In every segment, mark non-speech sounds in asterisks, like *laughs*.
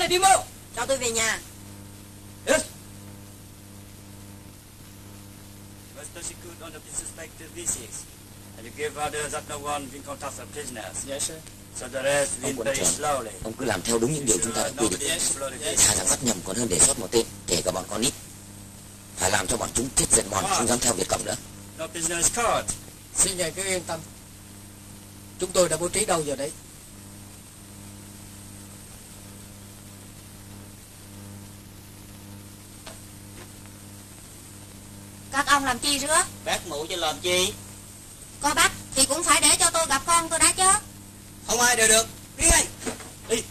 này đi Cho tôi về nhà Yes Must execute on the suspected VCs. And you give orders that no one will contact the prisoners. Yes sir So the rest Ông will quân very trưởng, slowly. ông cứ làm theo đúng những điều chúng ta đã quy định. Thà rằng bắt nhầm còn hơn để sót một tên, kể cả bọn con nít. Phải làm cho bọn chúng chết giận mòn, không dám theo Việt Cộng nữa. No prisoners caught. Xin ngài cứ yên tâm Chúng tôi đã bố trí đâu giờ đấy Các ông làm chi rứa Cho làm chi Có bắt thì cũng phải để cho tôi gặp con tôi đã chứ. Không ai đều được Đi ngay Đi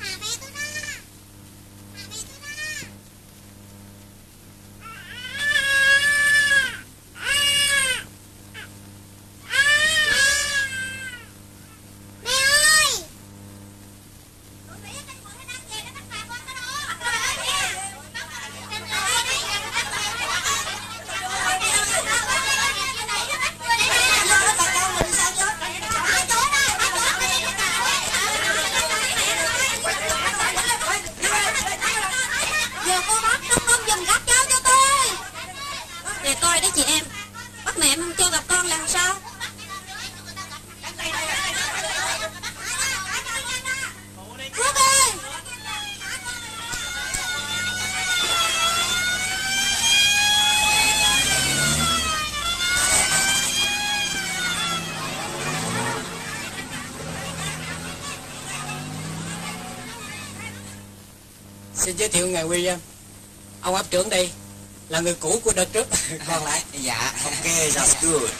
Thả mẹ tôi ra Thả mẹ tôi ra Mẹ ơi Tôi biết anh Quận nó đang về nó bắt phạt con cái đó Giờ cô bác nó không dùm gắp cháu cho tôi Để coi đấy chị em Bắt mẹ em không cho gặp con làm sao Phước ơi Ngài William Ông áp trưởng đây Là người cũ của đợt trước. *laughs* Còn lại. Dạ. Okay, that's good.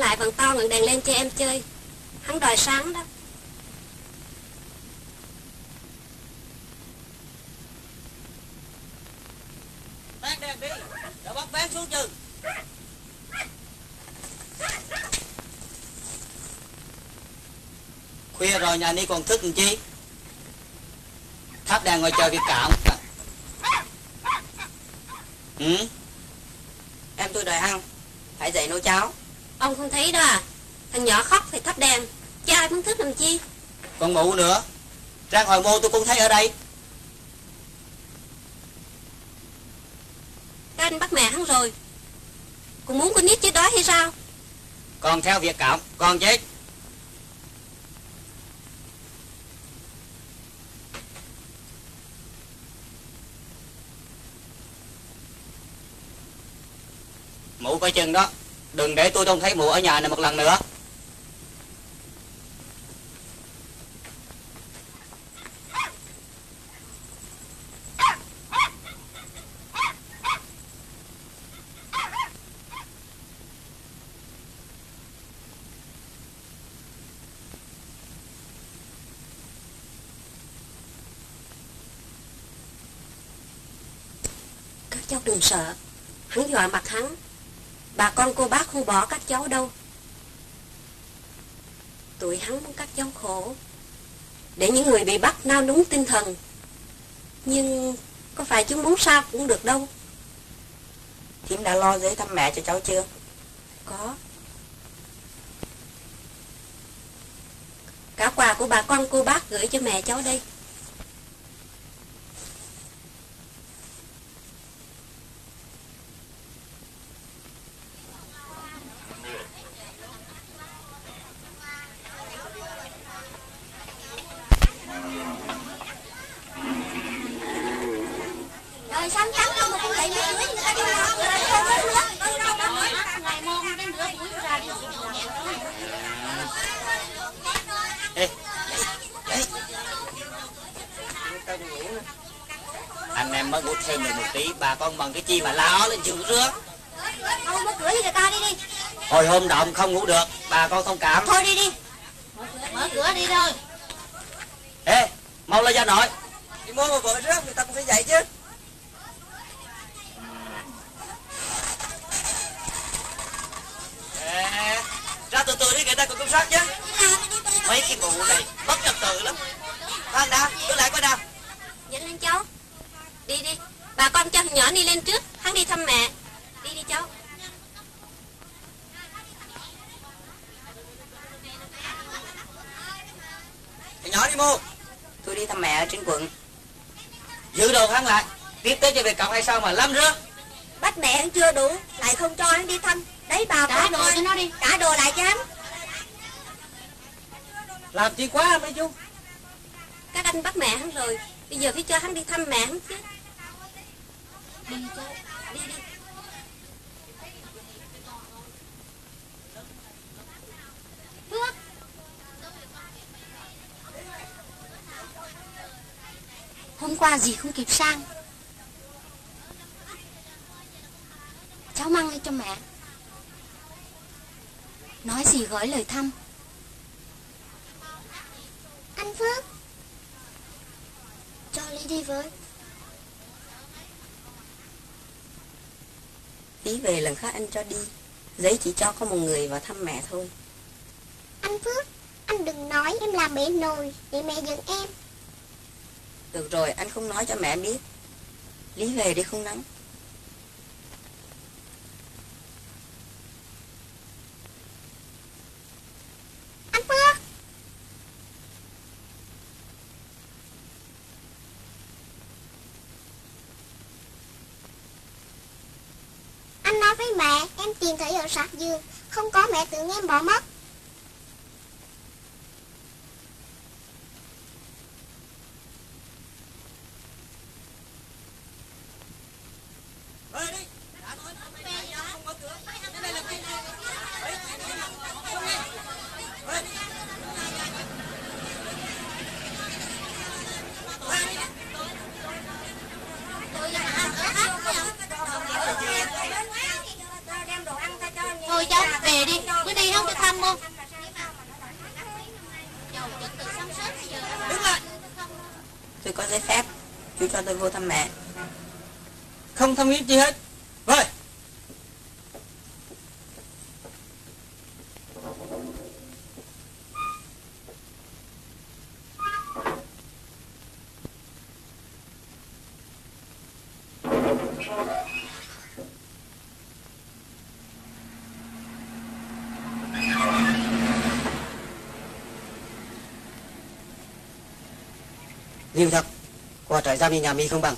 Lại bằng to ngọn đèn lên cho em chơi. Hắn đòi sáng đó. Bác đem đi. Bắt bác xuống chừng Khuya rồi nhà ni còn thức làm chi? Thắp đèn ngồi chờ việc cạo Ừ? Em tôi đòi ăn. Phải dậy nấu cháo Ông không thấy đó à? Thằng nhỏ khóc thì thắp đèn. Chứ ai muốn thức làm chi? Con mụ nữa. Trang hồi mô tôi cũng thấy ở đây. Các anh bắt mẹ hắn rồi. Còn muốn con nít chết đói hay sao? Còn theo việc cảm Con chết. Mụ coi chừng đó Đừng để tôi trông thấy mụ ở nhà này một lần nữa. Các cháu đừng sợ. Hắn dọa mặt hắn. Bà con cô bác không bỏ các cháu đâu? Tụi hắn muốn các cháu khổ. Để những người bị bắt nao núng tinh thần. Nhưng Có phải chúng muốn sao cũng được đâu. Thím đã lo giấy thăm mẹ cho cháu chưa? Có. Cả quà của bà con cô bác gửi cho mẹ cháu đây Trời xanh trắng đâu mà cũng dậy mấy rưỡi người ta đi học rồi không có nữa. Đi đâu đâu Ngày môn đến nửa buổi ra đi. Ê, Anh em mới ngủ thêm được một tí Bà con bằng cái chi mà lao lên chịu rứa Không mất cửa đi người ta đi đi. Hồi hôm động không ngủ được Bà con thông cảm Thôi đi đi. Mở cửa đi thôi. Ê, mau lên ra nội Đi mua mà vợ rớt người ta cũng phải dậy chứ Ê, ra từ từ đi người ta còn kiểm soát chứ Mấy cái vụ này bất trật tự lắm Khoan đã, cứ lại coi nào Nhanh lên cháu Đi đi Bà con cho thằng nhỏ đi lên trước Hắn đi thăm mẹ Đi đi cháu Thằng nhỏ đi mua Tôi đi thăm mẹ ở trên quận Giữ đồ hắn lại Tiếp tới cho việc cọc hay sao mà lâm rứa Bắt mẹ hắn chưa đủ. Lại không cho hắn đi thăm. Đấy bà Trả con đồ coi. cho nó đi. Trả đồ lại cho hắn. Làm chi quá mấy chú Các anh bắt mẹ hắn rồi. Bây giờ phải cho hắn đi thăm mẹ hắn chứ. Đi cho, Đi đi. Phước. Hôm qua gì không kịp sang Cháu mang lên cho mẹ Nói gì gửi lời thăm Anh Phước. Cho Ly đi với. Tí về lần khác anh cho đi Giấy chỉ cho có một người vào thăm mẹ thôi Anh Phước. Anh đừng nói em làm bể nồi. Để mẹ giận em. Được rồi anh không nói cho mẹ biết Lý về đi không nắng Anh Phước. Anh nói với nhìn thấy ở sát giường Không có mẹ tưởng em bỏ mất Thôi cháu về đi Cứ đi không cho thăm không Đứng lại Tôi có giấy phép Chú cho tôi vô thăm mẹ. Không thăm ý gì hết. Rồi. Trại giam như nhà mi không bằng.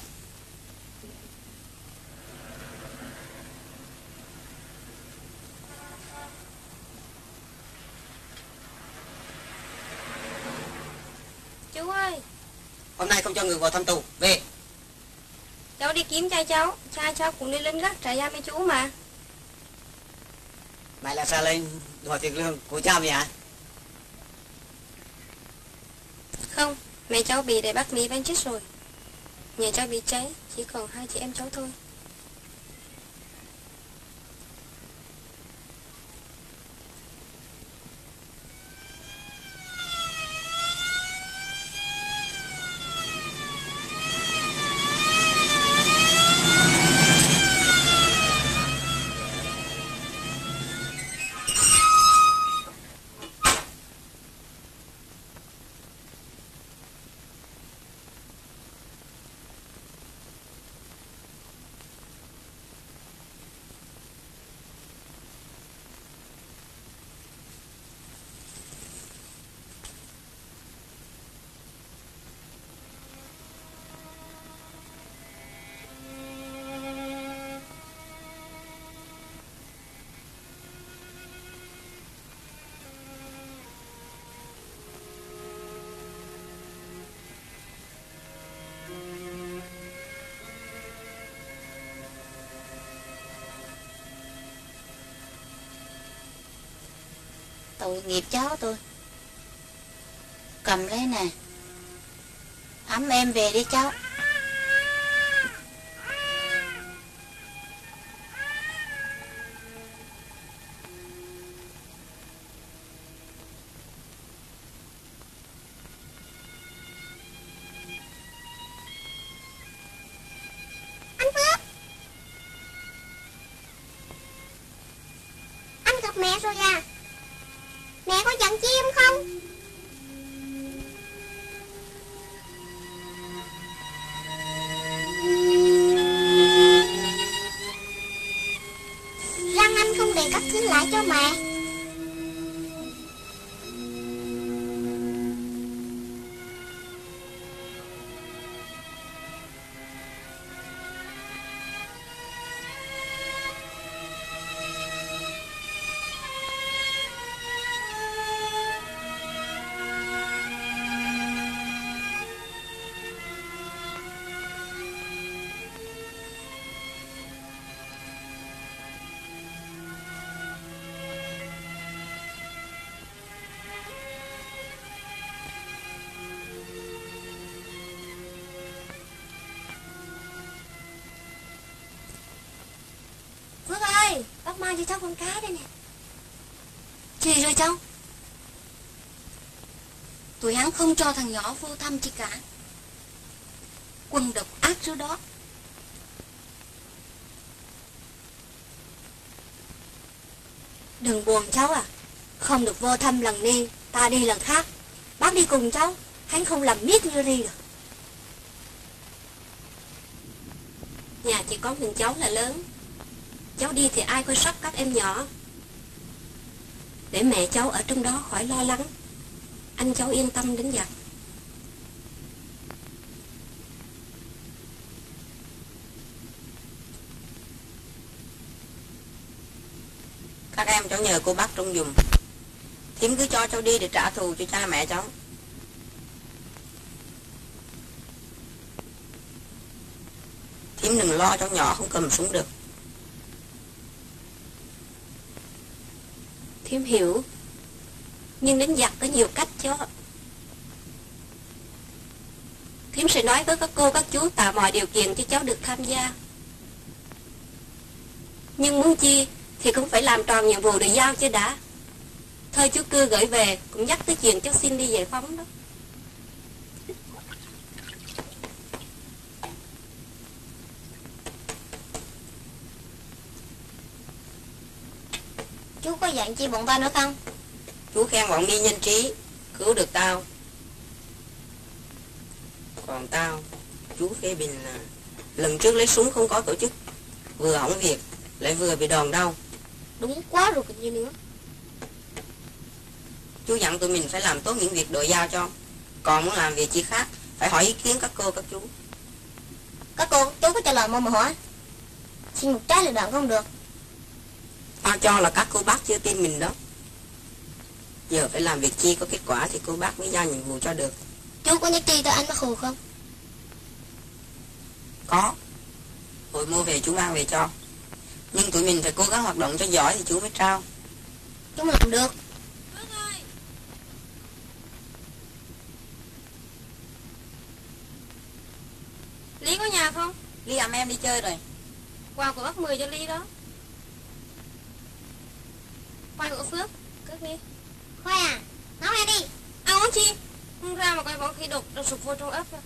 Chú ơi. Hôm nay không cho người vào thăm tù. Về. Cháu đi kiếm cha cháu. Cha cháu cũng đi lên gác trại giam với chú mà. Mày là sao lên đòi tiền lương của cha mày hả? Không Mẹ cháu bị để bắt Mỹ bắn chết rồi Nhà cháu bị cháy Chỉ còn hai chị em cháu thôi. Tội nghiệp cháu tôi. Cầm lấy nè. Ấm em về đi cháu. Lại con cá đây nè. Gì rồi cháu. Tụi hắn không cho thằng nhỏ vô thăm chi cả. Quân độc ác số đó. Đừng buồn cháu à. Không được vô thăm lần đi Ta đi lần khác. Bác đi cùng cháu. Hắn không làm miết như đi được à. Nhà chỉ có mình cháu là lớn. Cháu đi thì ai coi sóc các em nhỏ? Để mẹ cháu ở trong đó khỏi lo lắng. Anh cháu yên tâm đến giặc các em cháu nhờ cô bác trông dùm. Thím cứ cho cháu đi để trả thù cho cha mẹ cháu. Thím đừng lo, cháu nhỏ không cầm súng được. Thiếm hiểu. Nhưng đến giặc có nhiều cách chứ Thiếm sẽ nói với các cô, các chú tạo mọi điều kiện cho cháu được tham gia. Nhưng muốn chi Thì cũng phải làm tròn nhiệm vụ được giao chứ đã. Thôi chú cưa gửi về, Cũng nhắc tới chuyện cháu xin đi giải phóng đó. Dặn chi bọn ta nữa không? Chú khen bọn mi nhân trí cứu được tao. Còn tao chú phê bình là lần trước lấy súng không có tổ chức. Vừa hỏng việc lại vừa bị đòn đau. Đúng quá rồi còn gì nữa? Chú dặn tụi mình phải làm tốt những việc đội giao cho. Còn muốn làm việc chi khác phải hỏi ý kiến các cô các chú. Các cô, chú có trả lời mong mà hỏi. Xin một trái lựu đạn không được tao cho là các cô bác chưa tin mình đó. Giờ phải làm việc chi có kết quả thì cô bác mới giao nhiệm vụ cho được. Chú có nhắc chi tới anh bác Hù không? có. Hồi mua về chú mang về cho. Nhưng tụi mình phải cố gắng hoạt động cho giỏi thì chú mới trao. Chú làm được. Lý có nhà không? Ly ẩm em đi chơi rồi. Quà của bác Mười cho Ly đó Quay của Phước Cất đi Khoai à, nấu ra đi Ăn uống chi? Không ra mà coi bóng khí độc độc sụp vô trong ấp rồi.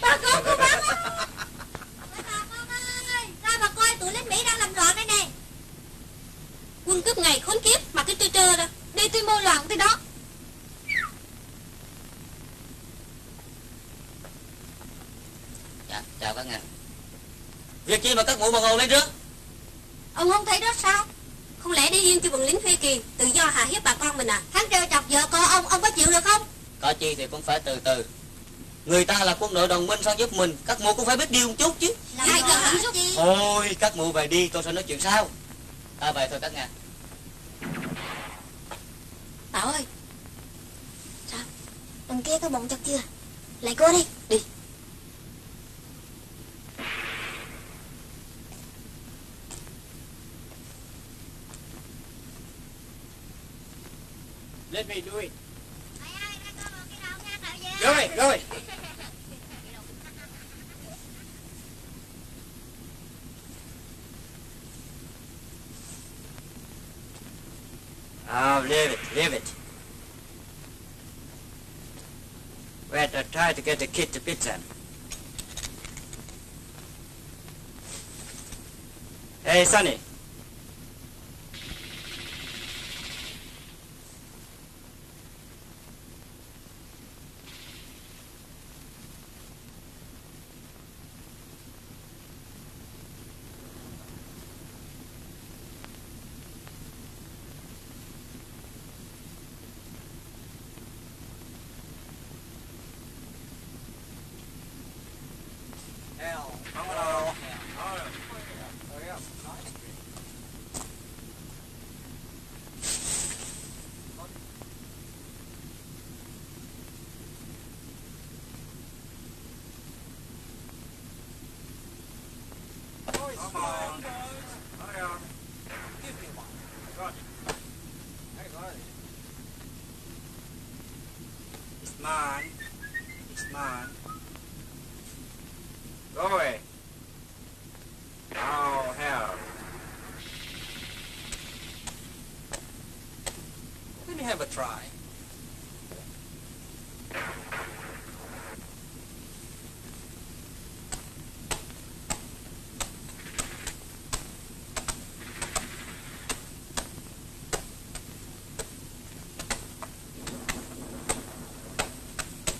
Bà con của bác á Bà con ơi Ra mà coi tụi lính Mỹ đang làm loạn đây nè Quân cướp ngày khốn kiếp mà cái trơ trơ đó Đi tôi mô loạn tới đó Dạ, chào các ngài Chi mà các mụ mà ngồi lên trước. Ông không thấy đó sao? Không lẽ đi yên cho bọn lính Thuê Kỳ Tự do hạ hiếp bà con mình à? Hắn trêu chọc vợ con ông Ông có chịu được không? Có chi thì cũng phải từ từ. Người ta là quân đội đồng minh sang giúp mình? Các mụ cũng phải biết điều một chút chứ. Hai hả? xúc. Gì? Thôi các mụ về đi tôi sẽ nói chuyện sau. Ta về thôi các ngài. Bảo ơi. Đằng kia có bọn chặt chưa? Lại cô đi. Đi Let me do it. Mày ơi, ra coi một cái đầu ngang lại về Rồi, rồi. Ah, leave it, leave it. Wait, I try to get the kid to pizza. Hey, Sonny.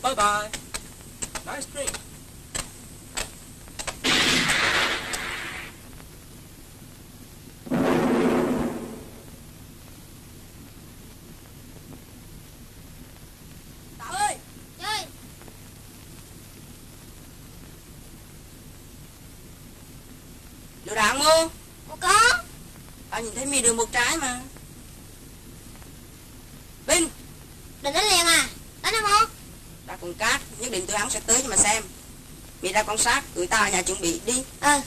Bye-bye. Nice drink. Bảo ơi. Chơi. Lựu đạn Một có. Tao nhìn thấy mi được một trái mà Binh Đừng đánh liền à Đánh không không ra con cát nhất định tôi hắn sẽ tới cho mà xem. Mày ra quan sát gửi ta ở nhà chuẩn bị đi. À,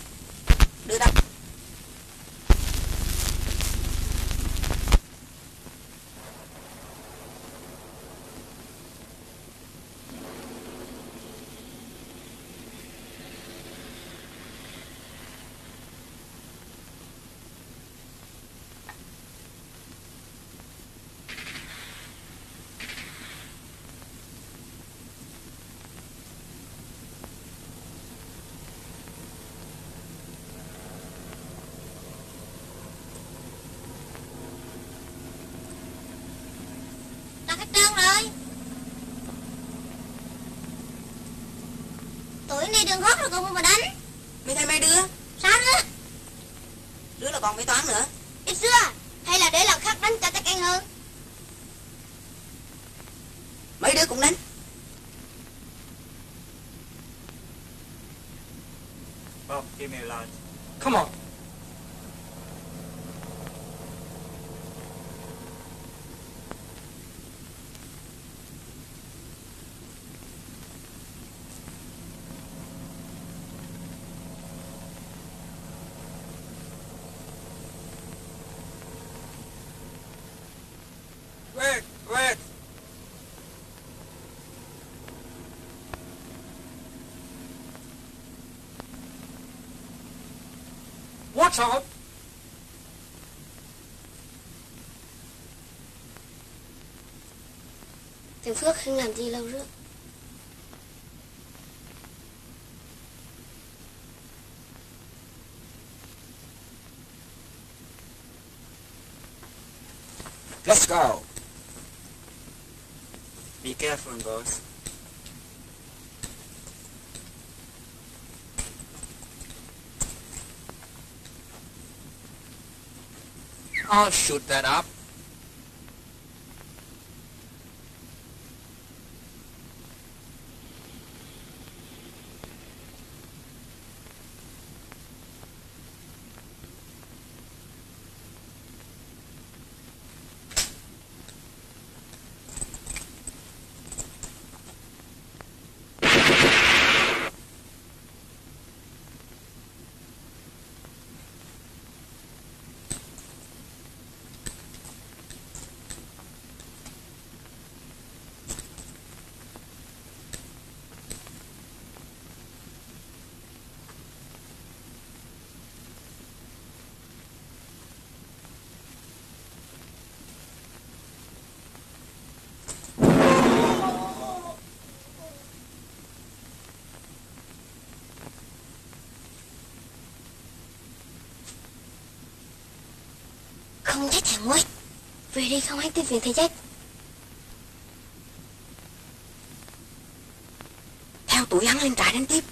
với toán nữa. Watch out! Thằng Phước không làm gì lâu nữa Let's go. Be careful, boss. I'll shoot that up. Về đi không hay tiếp việc thầy trách Theo tuổi hắn lên trại đánh tiếp.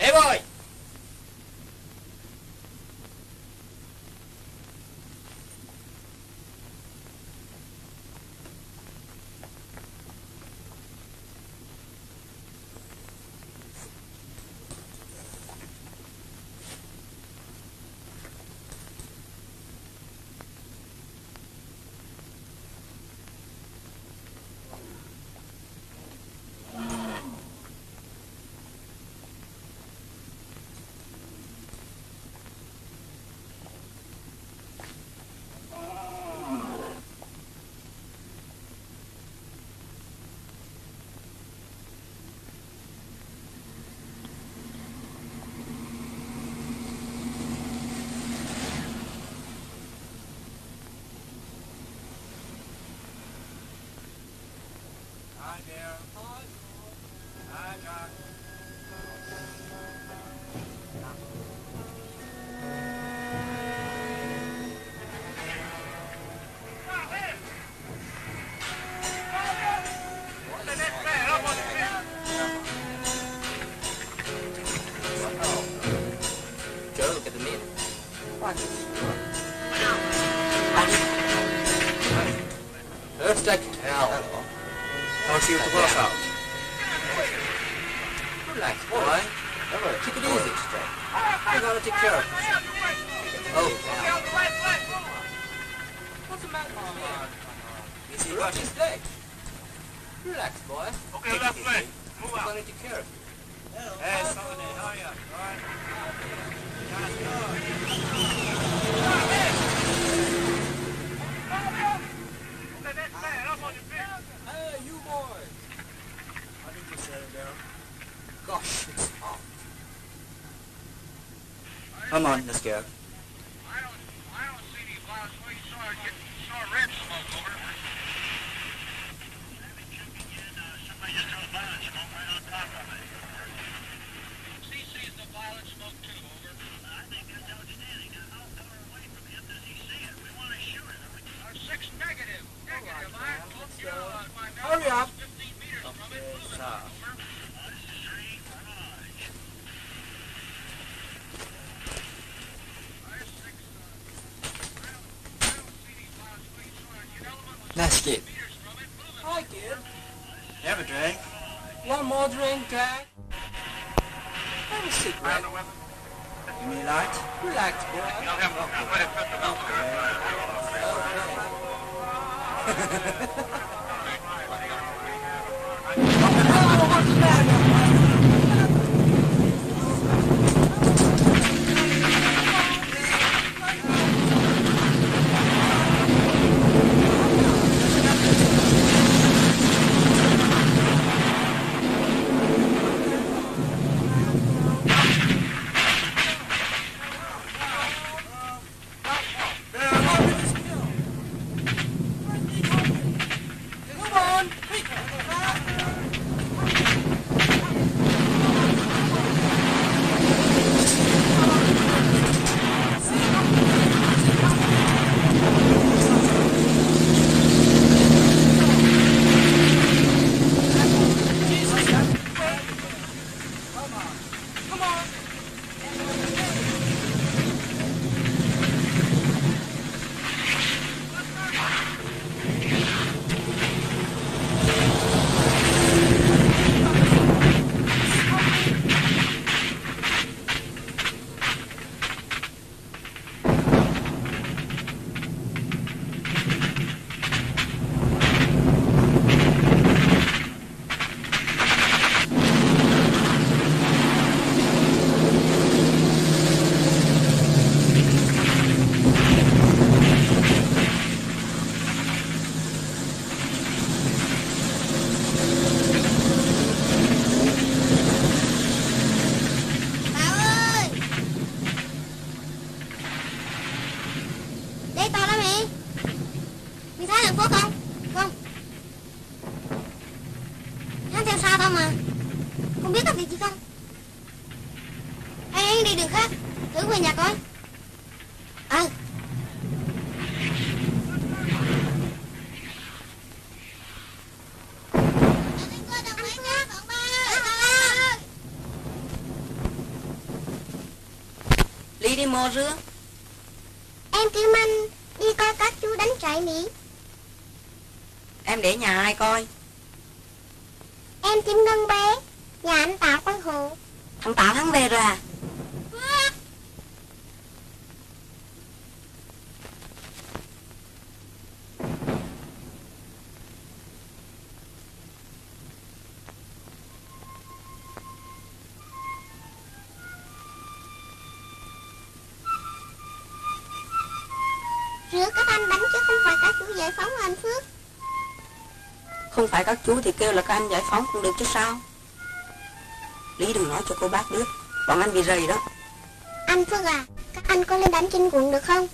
Hey, boy! Relax, boy. Alright, take it easy. I gotta take care of you. Oh. What's the matter? It's a rotten day. Relax, boy. Okay, take left leg. Move out. I gotta take care of you. Hey, Sonny, how are you? Alright. ago. Gosh, it's hot. I'm on this guy. more drink, guy. Have a cigarette. You mean light? Relax, boy. Okay. *laughs* okay. no rứa. Em kêu anh đi coi các chú đánh trại Mỹ. Em để nhà ai coi? Rửa các anh đánh chứ không phải các chú giải phóng anh Phước. Không phải các chú thì kêu là các anh giải phóng cũng được chứ sao? Lý đừng nói cho cô bác biết. Bọn anh bị rầy đó. Anh Phước à Các anh có lên đánh trên quận được không?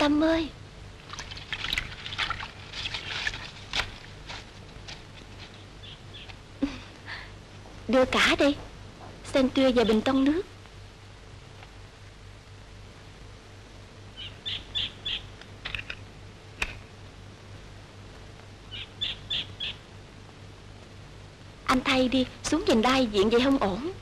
Tâm ơi. Đưa cả đi. Sen tươi và bình tông nước. Anh thay đi, Xuống giành đai diện vậy không ổn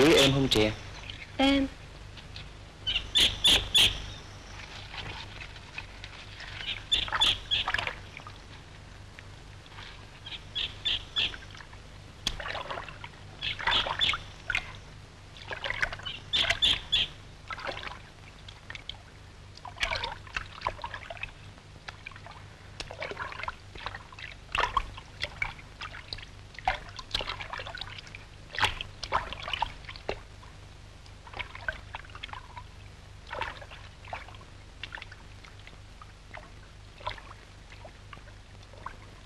Dưới em không chị Em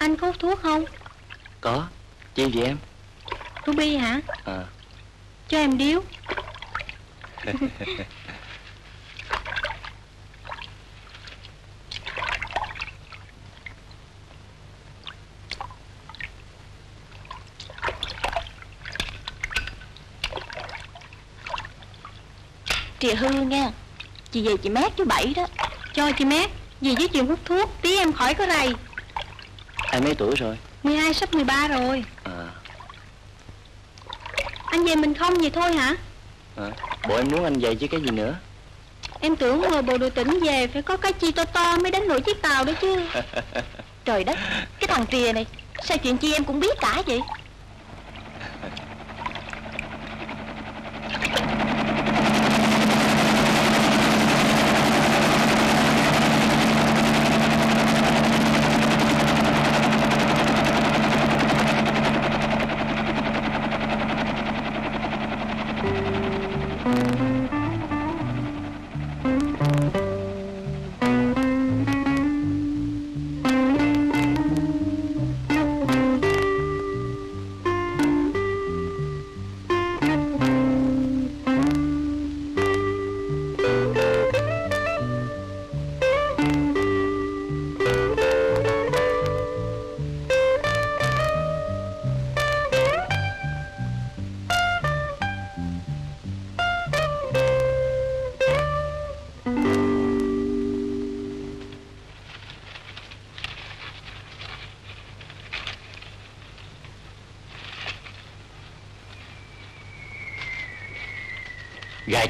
anh có hút thuốc không? Có. Chi vậy em? Ruby hả? à. Cho em điếu. *laughs* Trìa hư nha. Chị về chị mát chú Bảy đó. Cho chị mát. Vì với chuyện hút thuốc. Tí em khỏi có rầy Anh mấy tuổi rồi? 12 sắp 13 rồi. À. Anh về mình không vậy thôi hả? À. Bộ em muốn anh vậy chứ cái gì nữa? Em tưởng hồi bộ đội tỉnh về Phải có cái chi to to mới đánh nổi chiếc tàu đó chứ. *laughs* Trời đất Cái thằng Trìa này Sao chuyện chi em cũng biết cả vậy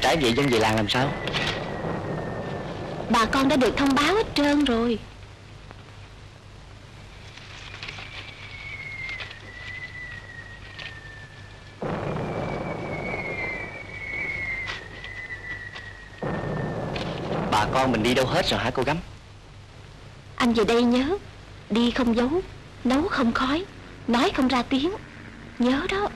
trái vậy dân về làng làm sao? Bà con đã được thông báo hết trơn rồi. Bà con mình đi đâu hết rồi hả cô gắm Anh về đây nhớ Đi không giấu Nấu không khói Nói không ra tiếng. Nhớ đó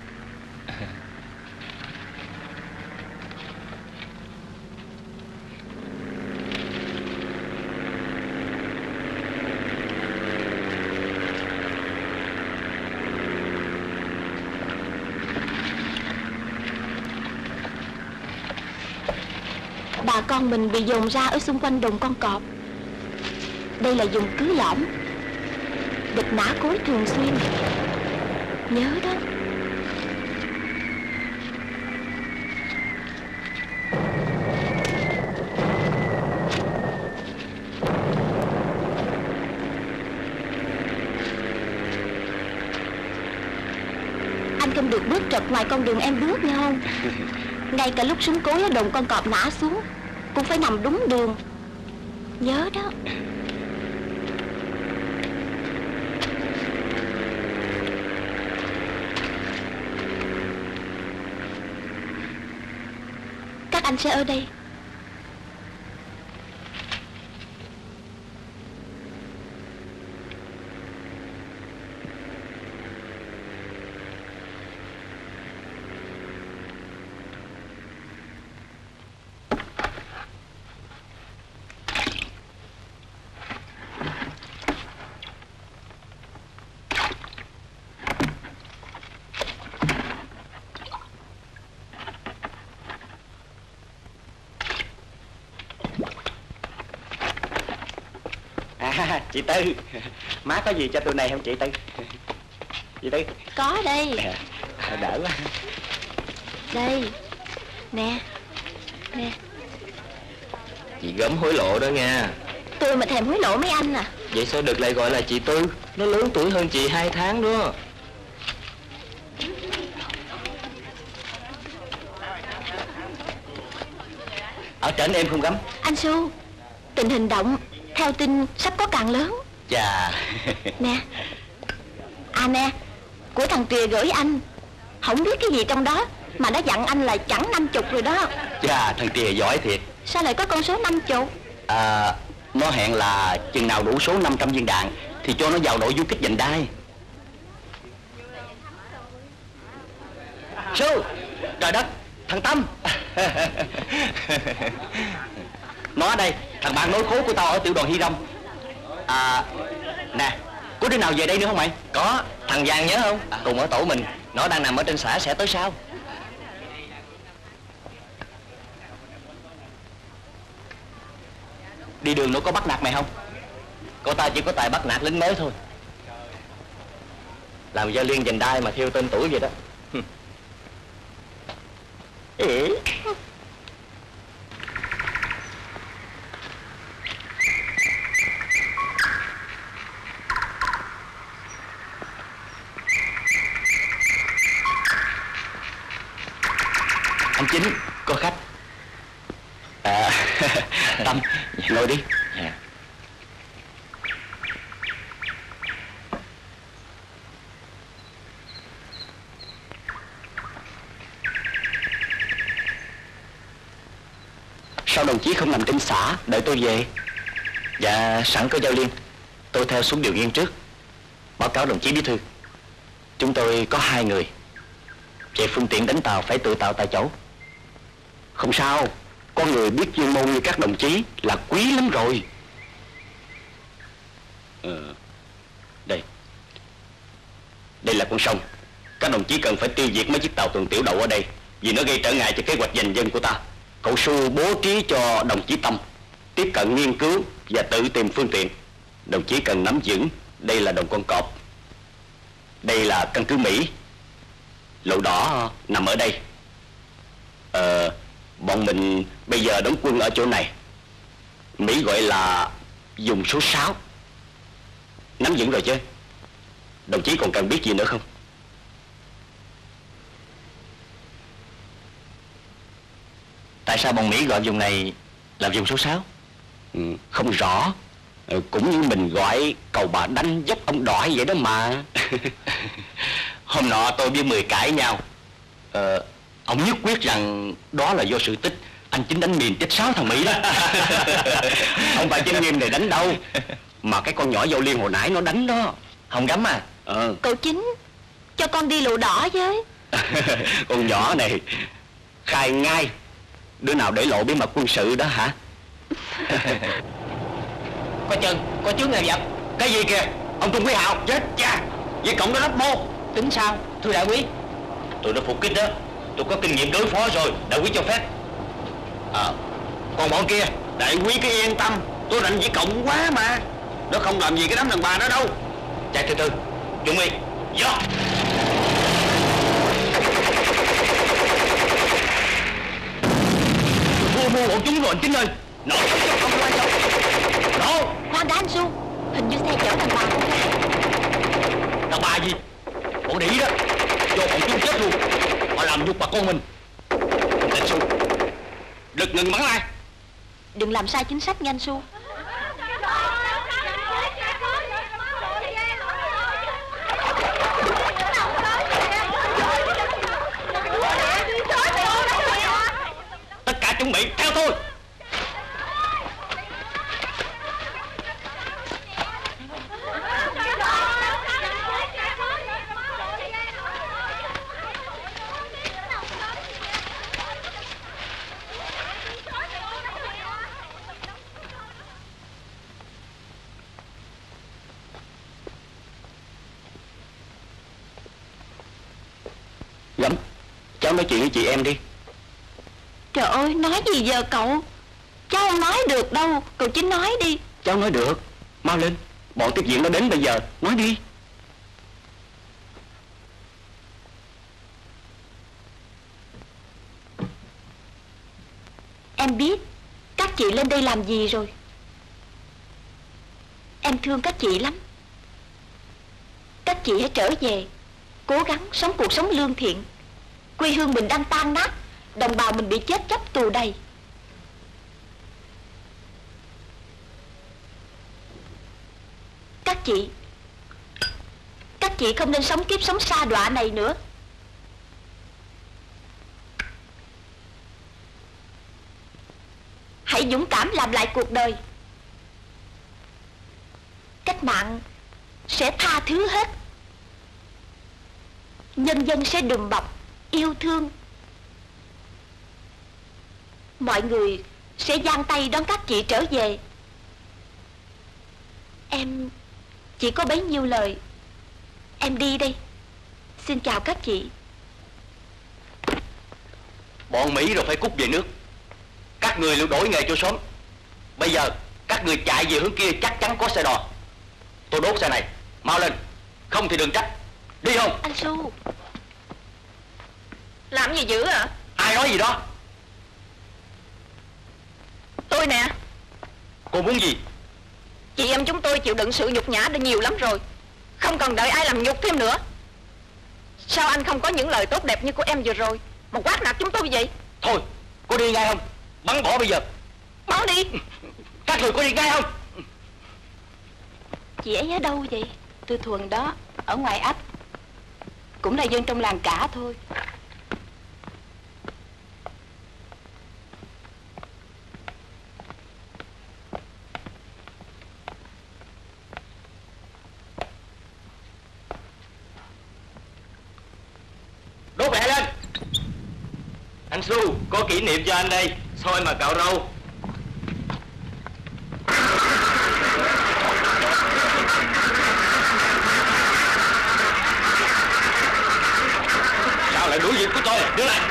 Bà con mình bị dồn ra ở xung quanh đồn con cọp. Đây là vùng cứ lõm. Địch nã cối thường xuyên. Nhớ đó. Anh không được bước trật ngoài con đường em bước nghe không? *laughs* Ngay cả lúc súng cối ở đồn con cọp nã xuống cũng phải nằm đúng đường. Nhớ đó. Các anh sẽ ở đây. À *laughs* chị Tư. Má có gì cho tụi này không chị Tư? Chị Tư. Có đây à, Đỡ quá. Đây Nè. Nè. Chị gớm hối lộ đó nha. Tôi mà thèm hối lộ mấy anh à. Vậy sao được lại gọi là chị Tư? Nó lớn tuổi hơn chị hai tháng đó. Ở trển em không gắm Anh Su Tình hình động Theo tin sắp càng lớn. Chà. *laughs* Nè À nè Của thằng Trìa gửi anh. Không biết cái gì trong đó Mà nó dặn anh là chẳng năm chục rồi đó. Chà thằng Trìa giỏi thiệt. Sao lại có con số năm chục? À, Nó hẹn là chừng nào đủ số 500 viên đạn Thì cho nó vào đội du kích giành đai. Sư Trời đất Thằng Tâm. *laughs* Nó đây Thằng bạn nối khố của tao ở tiểu đoàn Hy Đông À Nè Có đứa nào về đây nữa không mày? Có, thằng Giang nhớ không? Cùng ở tổ mình, nó đang nằm ở trên xã sẽ tới sau. Đi đường nó có bắt nạt mày không? Cô ta chỉ có tài bắt nạt lính mới thôi. Làm do liên dành đai mà theo tên tuổi vậy đó. Chính, có khách. À, *laughs* Tâm, ngồi đi. Sao đồng chí không nằm trên xã đợi tôi về? Dạ, sẵn có giao liên. Tôi theo xuống điều nghiên trước. Báo cáo đồng chí bí thư. Chúng tôi có hai người. Về phương tiện đánh tàu phải tự tạo tại chỗ. Không sao, con người biết chuyên môn như các đồng chí là quý lắm rồi. ừ. đây. Đây là con sông. Các đồng chí cần phải tiêu diệt mấy chiếc tàu tuần tiểu đậu ở đây vì nó gây trở ngại cho kế hoạch giành dân của ta. Cậu Su bố trí cho đồng chí Tâm tiếp cận nghiên cứu và tự tìm phương tiện. Đồng chí cần nắm vững đây là đồng con cọp. Đây là căn cứ Mỹ. Lộ đỏ nằm ở đây. Ờ, bọn mình bây giờ đóng quân ở chỗ này. Mỹ gọi là dùng số 6. Nắm vững rồi chứ? Đồng chí còn cần biết gì nữa không? Tại sao bọn Mỹ gọi vùng này là vùng số 6? Ừ, không rõ. Ừ, cũng như mình gọi cầu bà đánh dốc ông đỏi vậy đó mà. *laughs* Hôm nọ tôi với Mười cãi nhau. Ờ, ông nhất quyết rằng đó là do sự tích. Anh chính đánh miền chết sáu thằng Mỹ đó. ông bà chân nghiêm này đánh đâu. Mà cái con nhỏ dâu liên hồi nãy nó đánh đó. Không đắm à? Ờ. Cậu chính Cho con đi lụa đỏ với. *laughs* Con nhỏ này khai ngay. Đứa nào để lộ bí mật quân sự đó hả? Có chân có chướng ngại vật cái gì kìa? Ông trung quý hào chết cha. Với cộng đó lắp mô tính sao? Thưa đại quý. Tôi đã phục kích đó tôi có kinh nghiệm đối phó rồi đại quý cho phép. À, còn bọn kia đại quý cứ yên tâm tôi rành với cộng quá mà. Nó không làm gì cái đám đàn bà đó đâu. Chạy từ từ chuẩn bị vô. Mua mua bọn chúng rồi chính ơi. Nổ không quan trọng. Nổ Khoan đã anh Su Hình như xe chở thằng bà con ra. Đàn bà gì? Bọn đĩ đó. Cho bọn chúng chết luôn họ làm nhục bà con mình. Anh su đừng ngừng bắn ai. Đừng làm sai chính sách nha anh Su tất cả chuẩn bị theo tôi nói chuyện với chị em đi. Trời ơi nói gì giờ cậu? Cháu không nói được đâu Cậu chính nói đi. Cháu nói được. Mau lên Bọn tiếp diện nó đến bây giờ Nói đi. Em biết Các chị lên đây làm gì rồi. Em thương các chị lắm. Các chị hãy trở về Cố gắng sống cuộc sống lương thiện Quê hương mình đang tan nát, Đồng bào mình bị chết chóc tù đầy. Các chị Các chị không nên sống kiếp sống xa đọa này nữa. Hãy dũng cảm làm lại cuộc đời. Cách mạng sẽ tha thứ hết. Nhân dân sẽ đùm bọc. Yêu thương. Mọi người sẽ giang tay đón các chị trở về. Em Chỉ có bấy nhiêu lời. Em đi đây. Xin chào các chị. Bọn Mỹ rồi phải cút về nước. Các người lưu đổi nghề cho sớm. Bây giờ các người chạy về hướng kia chắc chắn có xe đò. Tôi đốt xe này. Mau lên. Không thì đừng trách. Đi không? Anh Su Làm gì dữ à? Ai nói gì đó? Tôi nè. Cô muốn gì? Chị em chúng tôi chịu đựng sự nhục nhã đã nhiều lắm rồi. Không cần đợi ai làm nhục thêm nữa. Sao anh không có những lời tốt đẹp như của em vừa rồi? Mà quát nạt chúng tôi vậy? Thôi Cô đi ngay không? Bắn bỏ bây giờ. Mau đi. *laughs* Các người có đi ngay không? Chị ấy ở đâu vậy? Tư Thuần đó Ở ngoài ấp. Cũng là dân trong làng cả thôi Đốt mẹ lên anh Su, Có kỷ niệm cho anh đây. Soi mà cạo râu? Sao lại đuổi việc của tôi? Đưa lại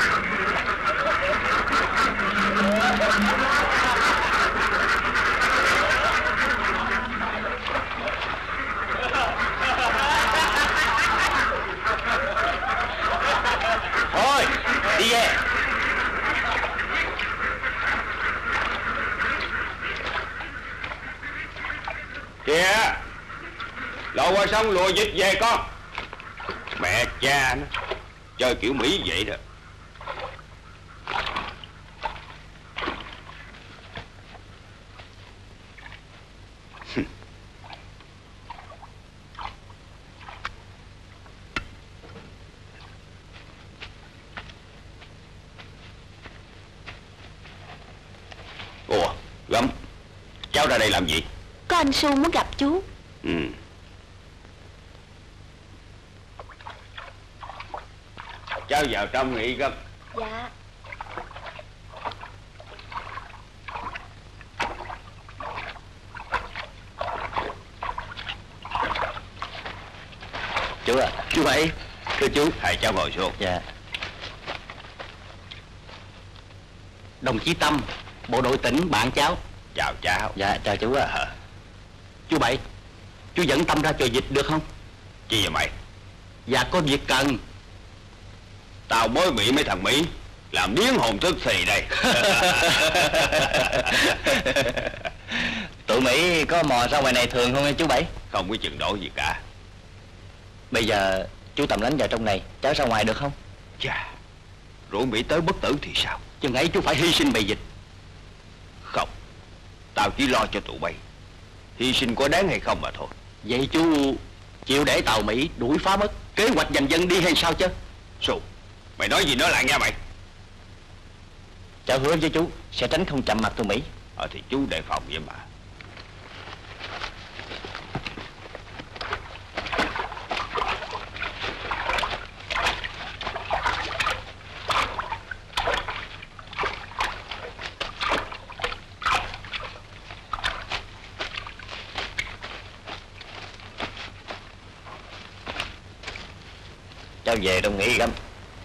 Thôi Đi về Kìa Lộ qua sông lùa dịch về con. Mẹ cha nó Chơi kiểu Mỹ vậy đó. Ủa Gấm Cháu ra đây làm gì? Có anh Su muốn gặp chú. Ừ Cháu vào trong nghỉ gấp. Dạ. Chú à Chú Bảy Thưa chú. Thầy cháu ngồi xuống. Dạ. Đồng chí Tâm Bộ đội tỉnh bạn cháu. Chào cháu. Dạ chào chú ạ. Ờ, Chú Bảy Chú dẫn Tâm ra chợ dịch được không? Chi vậy mày? Dạ có việc cần Tao mới bị mấy thằng Mỹ Làm điếng hồn thức thì đây. *laughs* Tụi Mỹ có mò ra ngoài này thường không chú Bảy? Không có chừng độ gì cả. Bây giờ chú Tầm lánh vào trong này Cháu ra ngoài được không? Chà Rủi Mỹ tới bất tử thì sao? Chừng ấy chú phải hy sinh bầy dịch. Không Tao chỉ lo cho tụi bay. Hy sinh có đáng hay không mà thôi. Vậy chú chịu để tàu Mỹ đuổi phá mất Kế hoạch giành dân đi hay sao chứ? Sù Mày nói gì nói lại nha mày. Cháu hứa với chú Sẽ tránh không chạm mặt tụi Mỹ. Ờ thì chú đề phòng vậy mà. Cháu về đồng nghị găm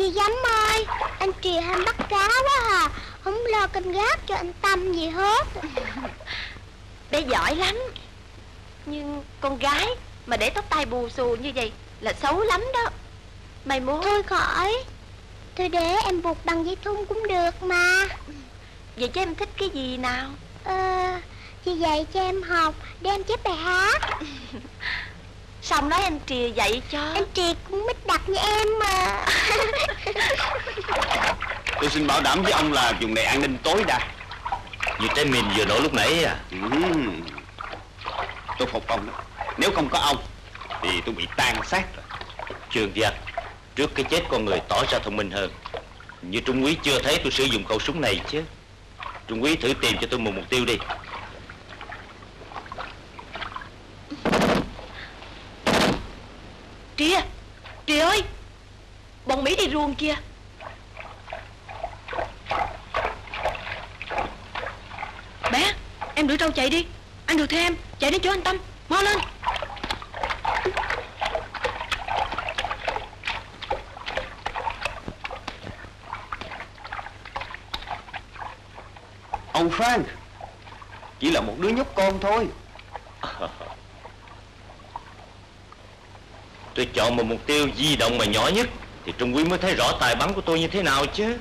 Chị Giấm ơi Anh Trì ham bắt cá quá à Không lo canh gác cho anh Tâm gì hết Bé giỏi lắm Nhưng con gái Mà để tóc tai bù xù như vậy Là xấu lắm đó. Mày muốn Thôi khỏi Thôi để em buộc bằng dây thun cũng được mà. Vậy chứ em thích cái gì nào? Ờ Chị dạy cho em học Để em chép bài hát. *laughs* Xong nói anh Trìa dạy cho. Anh Trì cũng mít đặt như em mà. *laughs* Tôi xin bảo đảm với ông là vùng này an ninh tối đa. Như trái mìn vừa nổ lúc nãy à. Ừm. Tôi phục ông đó. Nếu không có ông thì tôi bị tan xác rồi. Trường việt, Trước cái chết con người tỏ ra thông minh hơn. Như Trung úy chưa thấy tôi sử dụng khẩu súng này chứ. Trung úy thử tìm cho tôi một mục tiêu đi. Trìa Trìa ơi, Bọn Mỹ đi ruồng kia. Bé, Em đuổi trâu chạy đi. Anh được thêm em, Chạy đến chỗ anh Tâm, Mau lên. Ông Frank, Chỉ là một đứa nhóc con thôi. Tôi chọn một mục tiêu di động mà nhỏ nhất, Thì Trung Quý mới thấy rõ tài bắn của tôi như thế nào chứ?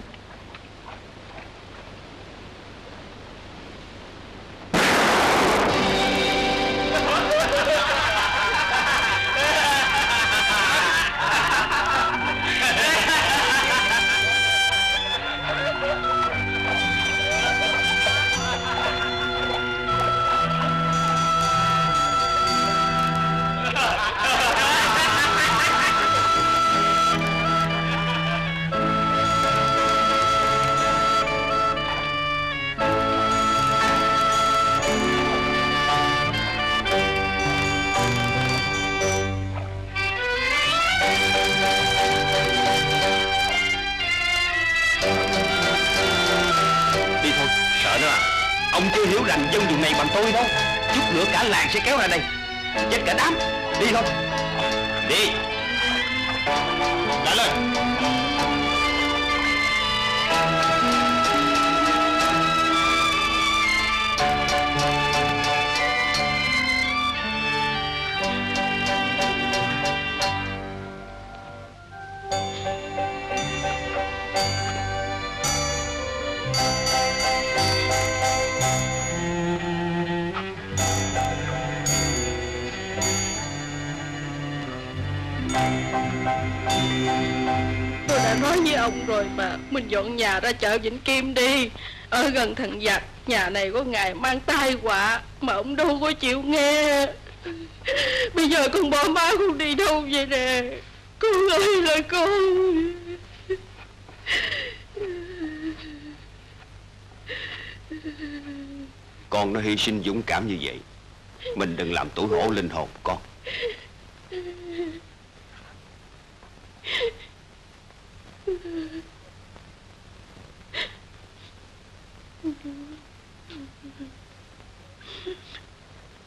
Tôi đâu. Chút nữa cả làng sẽ kéo ra đây. Chết cả đám. Đi thôi Đi. Nhà ra chợ Vĩnh Kim đi. Ở gần thằng giặc, Nhà này có ngày mang tai họa Mà ông đâu có chịu nghe. Bây giờ con bỏ má con đi đâu vậy nè? Con ơi là con. Con nó hy sinh dũng cảm như vậy. Mình đừng làm tủi hổ linh hồn con.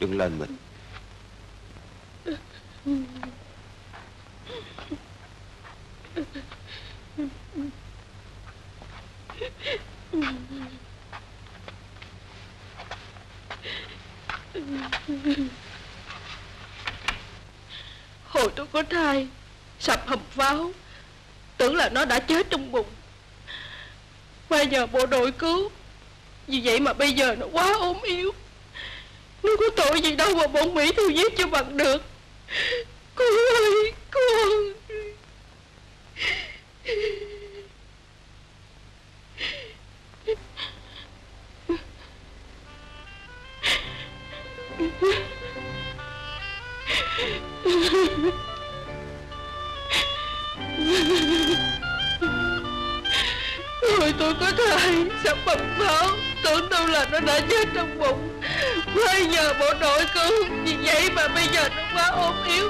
Đừng lên mình. Hồi tôi có thai, Sập hầm pháo. Tưởng là nó đã chết trong bụng. Qua nhờ bộ đội cứu. Vì vậy mà bây giờ nó quá ốm yếu. Nó có tội gì đâu mà bọn Mỹ tiêu giết cho bằng được. Con ơi con *laughs* Người tôi có thai Sắp bầm pháo. Tưởng đâu là nó đã chết trong bụng. Bây giờ bộ đội cứu Vì vậy mà bây giờ nó quá ốm yếu.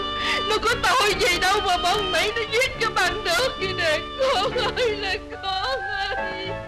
Nó có tội gì đâu mà bọn Mỹ nó giết cho bằng được. Vậy nè Con ơi, là con ơi.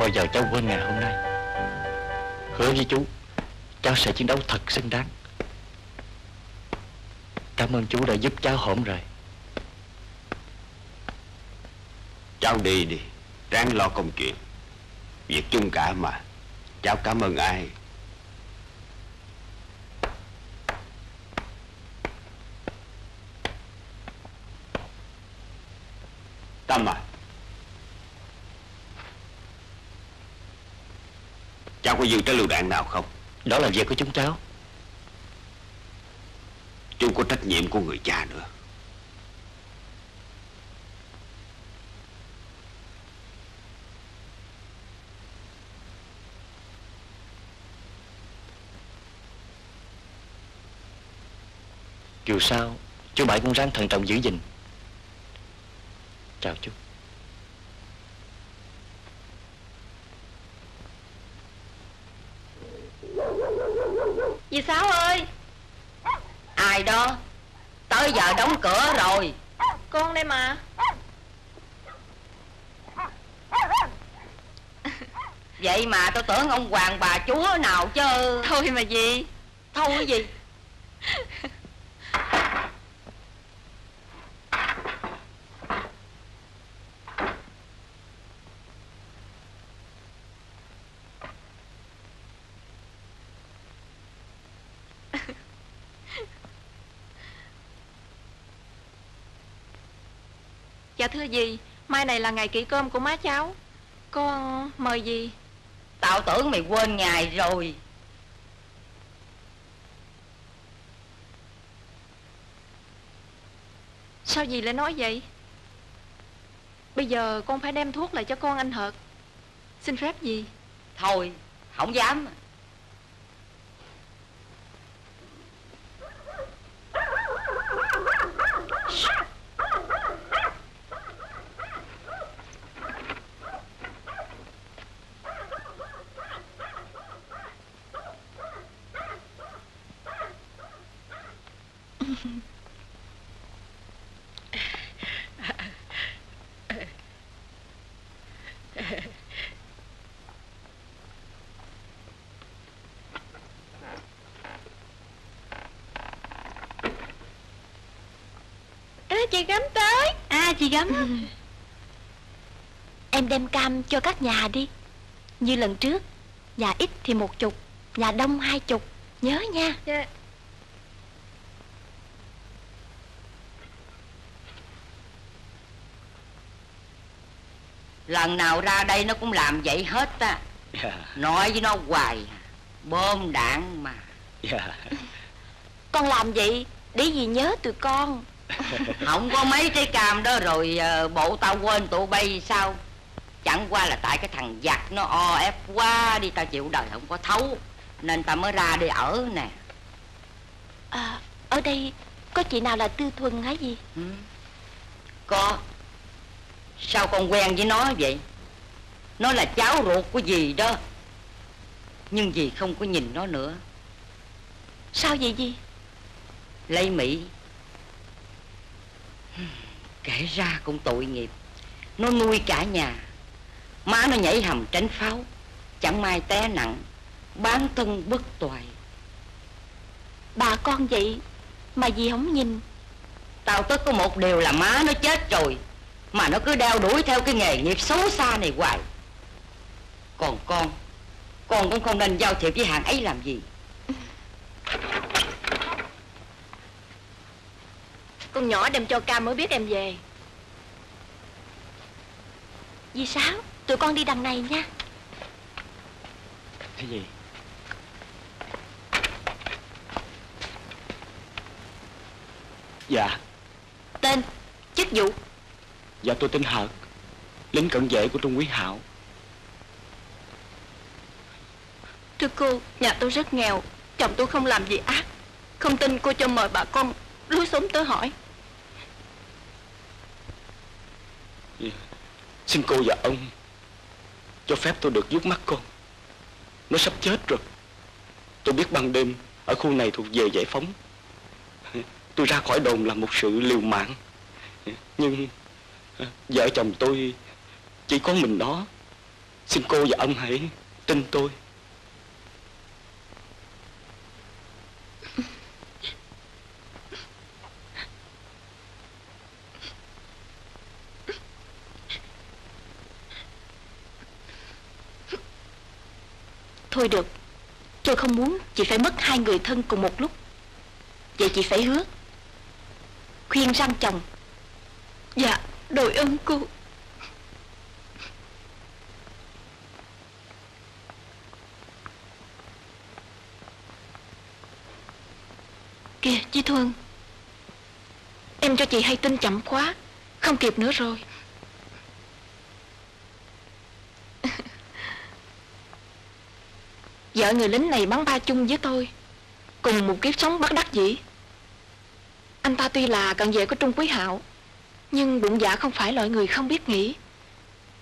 Bao giờ cháu quên ngày hôm nay. Hứa với chú, Cháu sẽ chiến đấu thật xứng đáng. Cảm ơn chú đã giúp cháu hổm rồi Cháu đi đi, Ráng lo công chuyện. Việc chung cả mà, Cháu cảm ơn ai? Tâm à Cháu có dự trái lựu đạn nào không? Đó là việc của chúng cháu. Chú có trách nhiệm của người cha nữa. Dù sao, Chú Bảy cũng ráng thận trọng giữ gìn. Chào chú. Dì Sáu ơi? Ai đó? Tới giờ đóng cửa rồi. Con đây mà. Vậy mà tôi tưởng ông hoàng bà chúa nào chứ? Thôi mà gì? Thôi cái gì Dạ thưa dì Mai này là ngày kỷ cơm của má cháu. Con mời dì. Tao tưởng mày quên ngày rồi. Sao dì lại nói vậy? Bây giờ con phải đem thuốc lại cho con anh Hợt Xin phép dì. Thôi Không dám chị Gắm tới. À chị Gắm Em đem cam cho các nhà đi. Như lần trước Nhà ít thì một chục Nhà đông hai chục. Nhớ nha. Dạ. Lần nào ra đây nó cũng làm vậy hết á. Dạ. Nói với nó hoài. Bom đạn mà. Dạ. Con làm vậy Để gì nhớ tụi con Không có mấy trái cam đó rồi ờ, Bộ tao quên tụi bay sao? Chẳng qua là tại cái thằng giặc Nó o ép quá đi Tao chịu đời không có thấu. Nên tao mới ra đi ở nè. À, ở đây có chị nào là Tư Thuần hả gì? Ừ. Có. Sao con quen với nó vậy? Nó là cháu ruột của dì đó. Nhưng dì không có nhìn nó nữa. Sao vậy gì? Lấy Mỹ Kể ra cũng tội nghiệp. Nó nuôi cả nhà. Má nó nhảy hầm tránh pháo. Chẳng may té nặng. Bán thân bất toại Bà con vậy mà dì không nhìn. Tao tức có một điều là má nó chết rồi. Mà nó cứ đeo đuổi theo cái nghề nghiệp xấu xa này hoài. Còn con Con cũng không nên giao thiệp với hàng ấy làm gì Con nhỏ đem cho cam mới biết em về. Dì Sáu Tụi con đi đằng này nha. Cái gì? Dạ. Tên Chức vụ. Dạ tôi tên Hợt Lính cận vệ của Trung quý Hạo Thưa cô Nhà tôi rất nghèo Chồng tôi không làm gì ác. Không tin cô cho mời bà con Lúi xuống tới hỏi. Xin cô và ông Cho phép tôi được giúp mắt con. Nó sắp chết rồi. Tôi biết ban đêm Ở khu này thuộc về giải phóng. Tôi ra khỏi đồn là một sự liều mạng. Nhưng Vợ chồng tôi Chỉ có mình nó. Xin cô và ông hãy tin tôi. Thôi được. Tôi không muốn chị phải mất hai người thân cùng một lúc. Vậy chị phải hứa. Khuyên răng chồng. Dạ đội ơn cô. Kìa chị Thuân Em cho chị hay tin chậm quá. Không kịp nữa rồi. Vợ người lính này bắn ba chung với tôi, Cùng một kiếp sống bất đắc dĩ. Anh ta tuy là cận vệ của Trung Quý Hạo, Nhưng bụng dạ không phải loại người không biết nghĩ.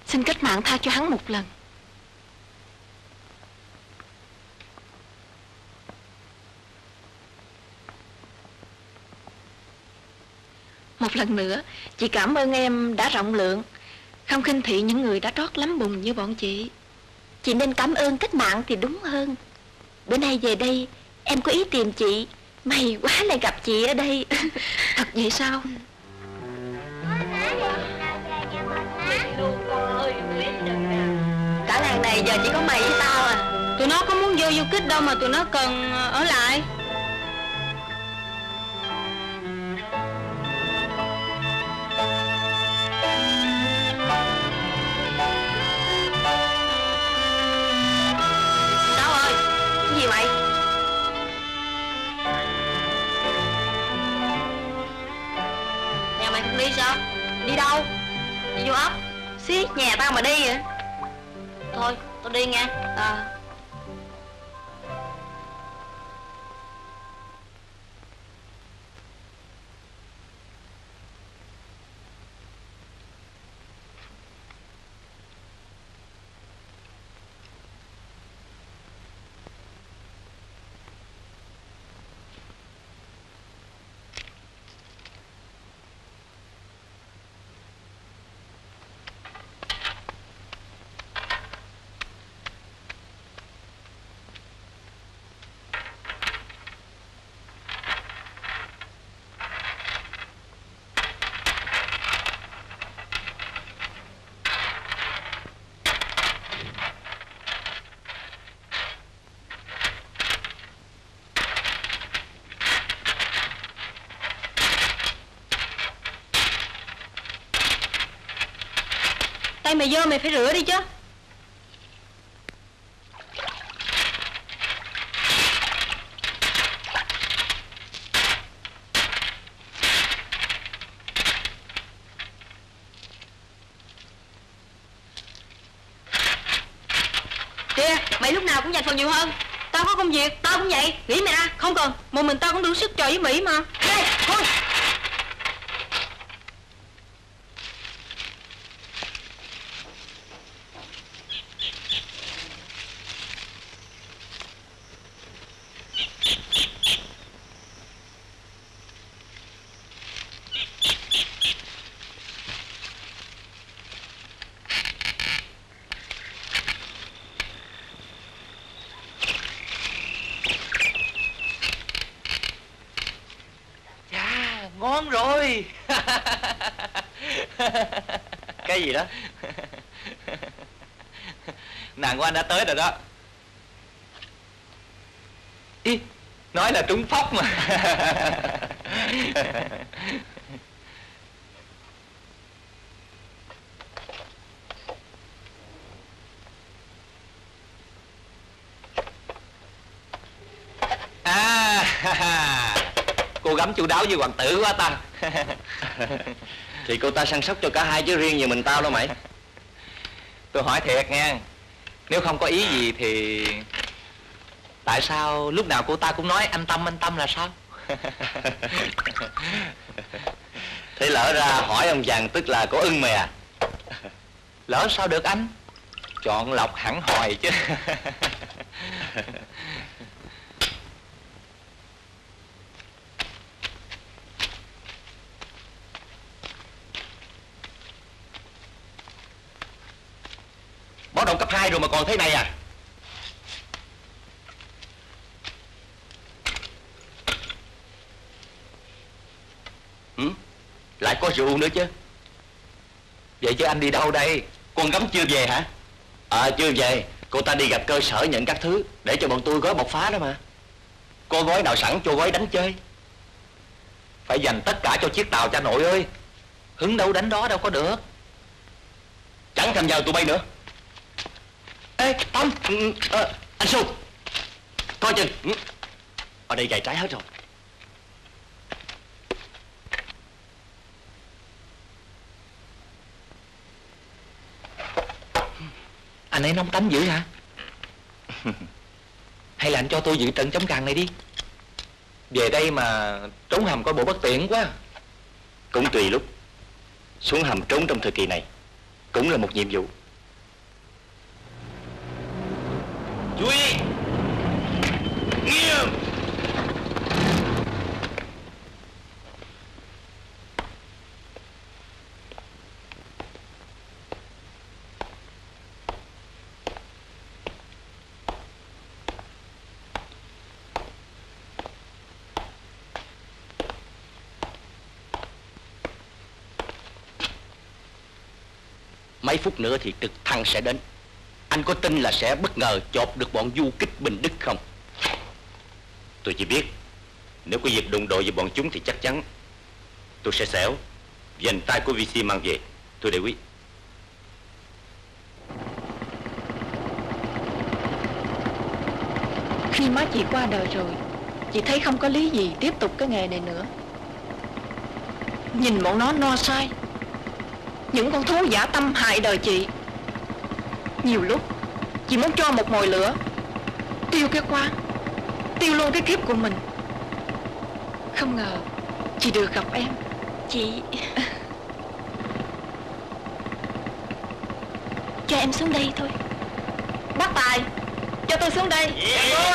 Xin cách mạng tha cho hắn một lần. Một lần nữa, Chị cảm ơn em đã rộng lượng, Không khinh thị những người đã trót lắm bùn như bọn chị. Chị nên cảm ơn cách mạng thì đúng hơn. Bữa nay về đây Em có ý tìm chị. May quá lại gặp chị ở đây. *laughs* Thật vậy sao? Cả làng này giờ chỉ có mày với tao à. Tụi nó có muốn vô du kích đâu mà tụi nó cần ở lại đâu? Đi vô ấp. Xí, nhà tao mà đi vậy. Thôi, tao đi nha. À. mày vô mày phải rửa đi chứ. Kìa, mày lúc nào cũng dành phần nhiều hơn. Tao có công việc, tao cũng vậy. Nghĩ mày ra, không cần. Một mình tao cũng đủ sức trò với Mỹ mà. Đây, thôi Chà, ngon rồi Cái gì đó Nàng của anh đã tới rồi đó. Ý, nói là trúng phóc mà. À, cô gắm chu đáo với hoàng tử quá ta. Thì cô ta săn sóc cho cả hai chứ riêng về mình tao đâu mày. Tôi hỏi thiệt nha nếu không có ý gì thì Tại sao lúc nào cô ta cũng nói anh Tâm anh Tâm là sao? *laughs* Thế lỡ ra hỏi ông chàng tức là có ưng mày à? Lỡ sao được anh? Chọn lọc hẳn hòi chứ *laughs* Báo động cấp 2 tay rồi mà còn thế này à? Ừ? lại có rượu nữa chứ? Vậy chứ anh đi đâu đây? Con gấm chưa về hả? À chưa về. Cô ta đi gặp cơ sở nhận các thứ để cho bọn tôi gói bọc phá đó mà. Cô gói nào sẵn, cho gói đánh chơi. Phải dành tất cả cho chiếc tàu cha nội ơi. Hứng đâu đánh đó đâu có được. Chẳng tham gia tụi bay nữa ừ, à, anh Xu coi chừng. Ừ. ở đây gầy trái hết rồi. Anh ấy nóng tánh dữ hả? *laughs* Hay là anh cho tôi dự trận chống càng này đi? Về đây mà trốn hầm coi bộ bất tiện quá. Cũng tùy lúc. Xuống hầm trốn trong thời kỳ này cũng là một nhiệm vụ. Chú ý. Nghiêm. Mấy phút nữa thì trực thăng sẽ đến anh có tin là sẽ bất ngờ chộp được bọn du kích bình đức không? Tôi chỉ biết nếu có việc đụng độ với bọn chúng thì chắc chắn tôi sẽ xẻo. Dành tay của VC mang về thưa đại quý. Khi má chị qua đời rồi Chị thấy không có lý gì tiếp tục cái nghề này nữa. Nhìn bọn nó no sai Những con thú giả tâm hại đời chị Nhiều lúc Chị muốn cho một mồi lửa. Tiêu cái quán Tiêu luôn cái kiếp của mình. Không ngờ Chị được gặp em. Chị. Cho em xuống đây thôi. Bác Tài Cho tôi xuống đây. Đó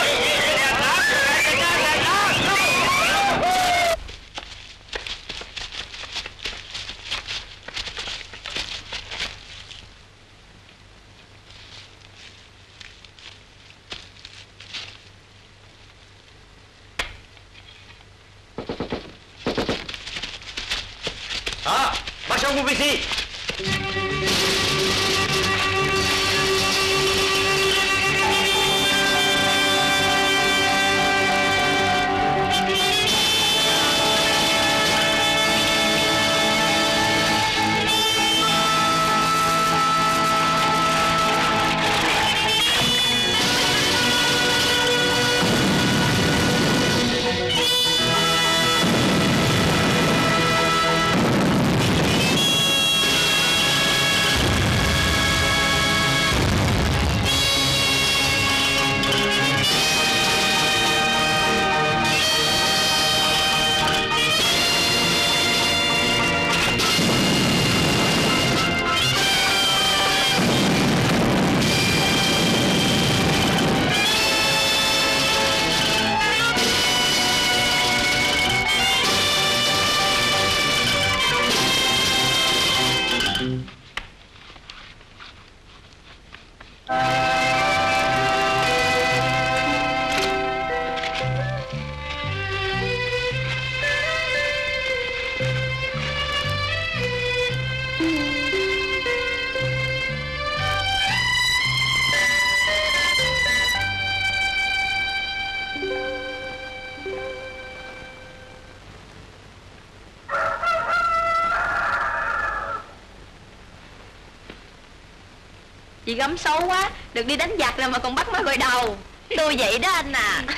gấm xấu quá Được đi đánh giặc rồi mà còn bắt má gội đầu Tôi vậy đó anh à *laughs*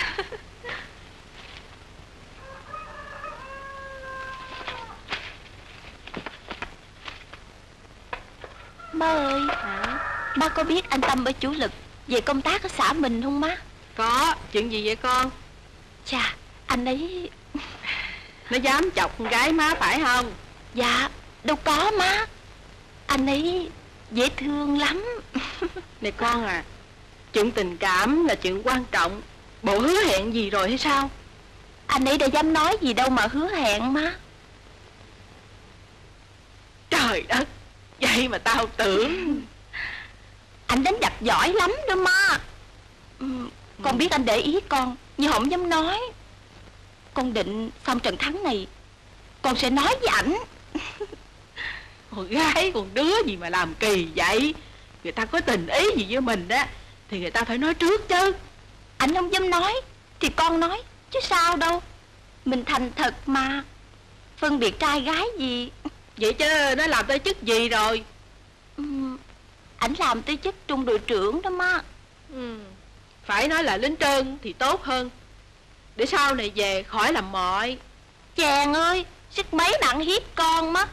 Má ơi Hả? Má có biết anh Tâm ở chủ lực Về công tác ở xã mình không má Có, chuyện gì vậy con? Chà, anh ấy *laughs* Nó dám chọc con gái má phải không? Dạ, đâu có má Anh ấy dễ thương lắm Này con à Chuyện tình cảm là chuyện quan trọng. Bộ hứa hẹn gì rồi hay sao? Anh ấy đã dám nói gì đâu mà hứa hẹn má. Trời đất Vậy mà tao tưởng. *laughs* Anh đánh đập giỏi lắm đó má. Ừ, Con biết anh để ý con Nhưng không dám nói. Con định xong trận thắng này Con sẽ nói với ảnh. Con gái con đứa gì mà làm kỳ vậy Người ta có tình ý gì với mình đó Thì người ta phải nói trước chứ. Anh không dám nói Thì con nói Chứ sao đâu. Mình thành thật mà. Phân biệt trai gái gì? Vậy chứ nó làm tới chức gì rồi? Ừ, Ảnh làm tới chức trung đội trưởng đó má. Ừ. Phải nói là lính trơn thì tốt hơn. Để sau này về khỏi làm mọi. Chàng ơi Sức mấy nặng hiếp con má.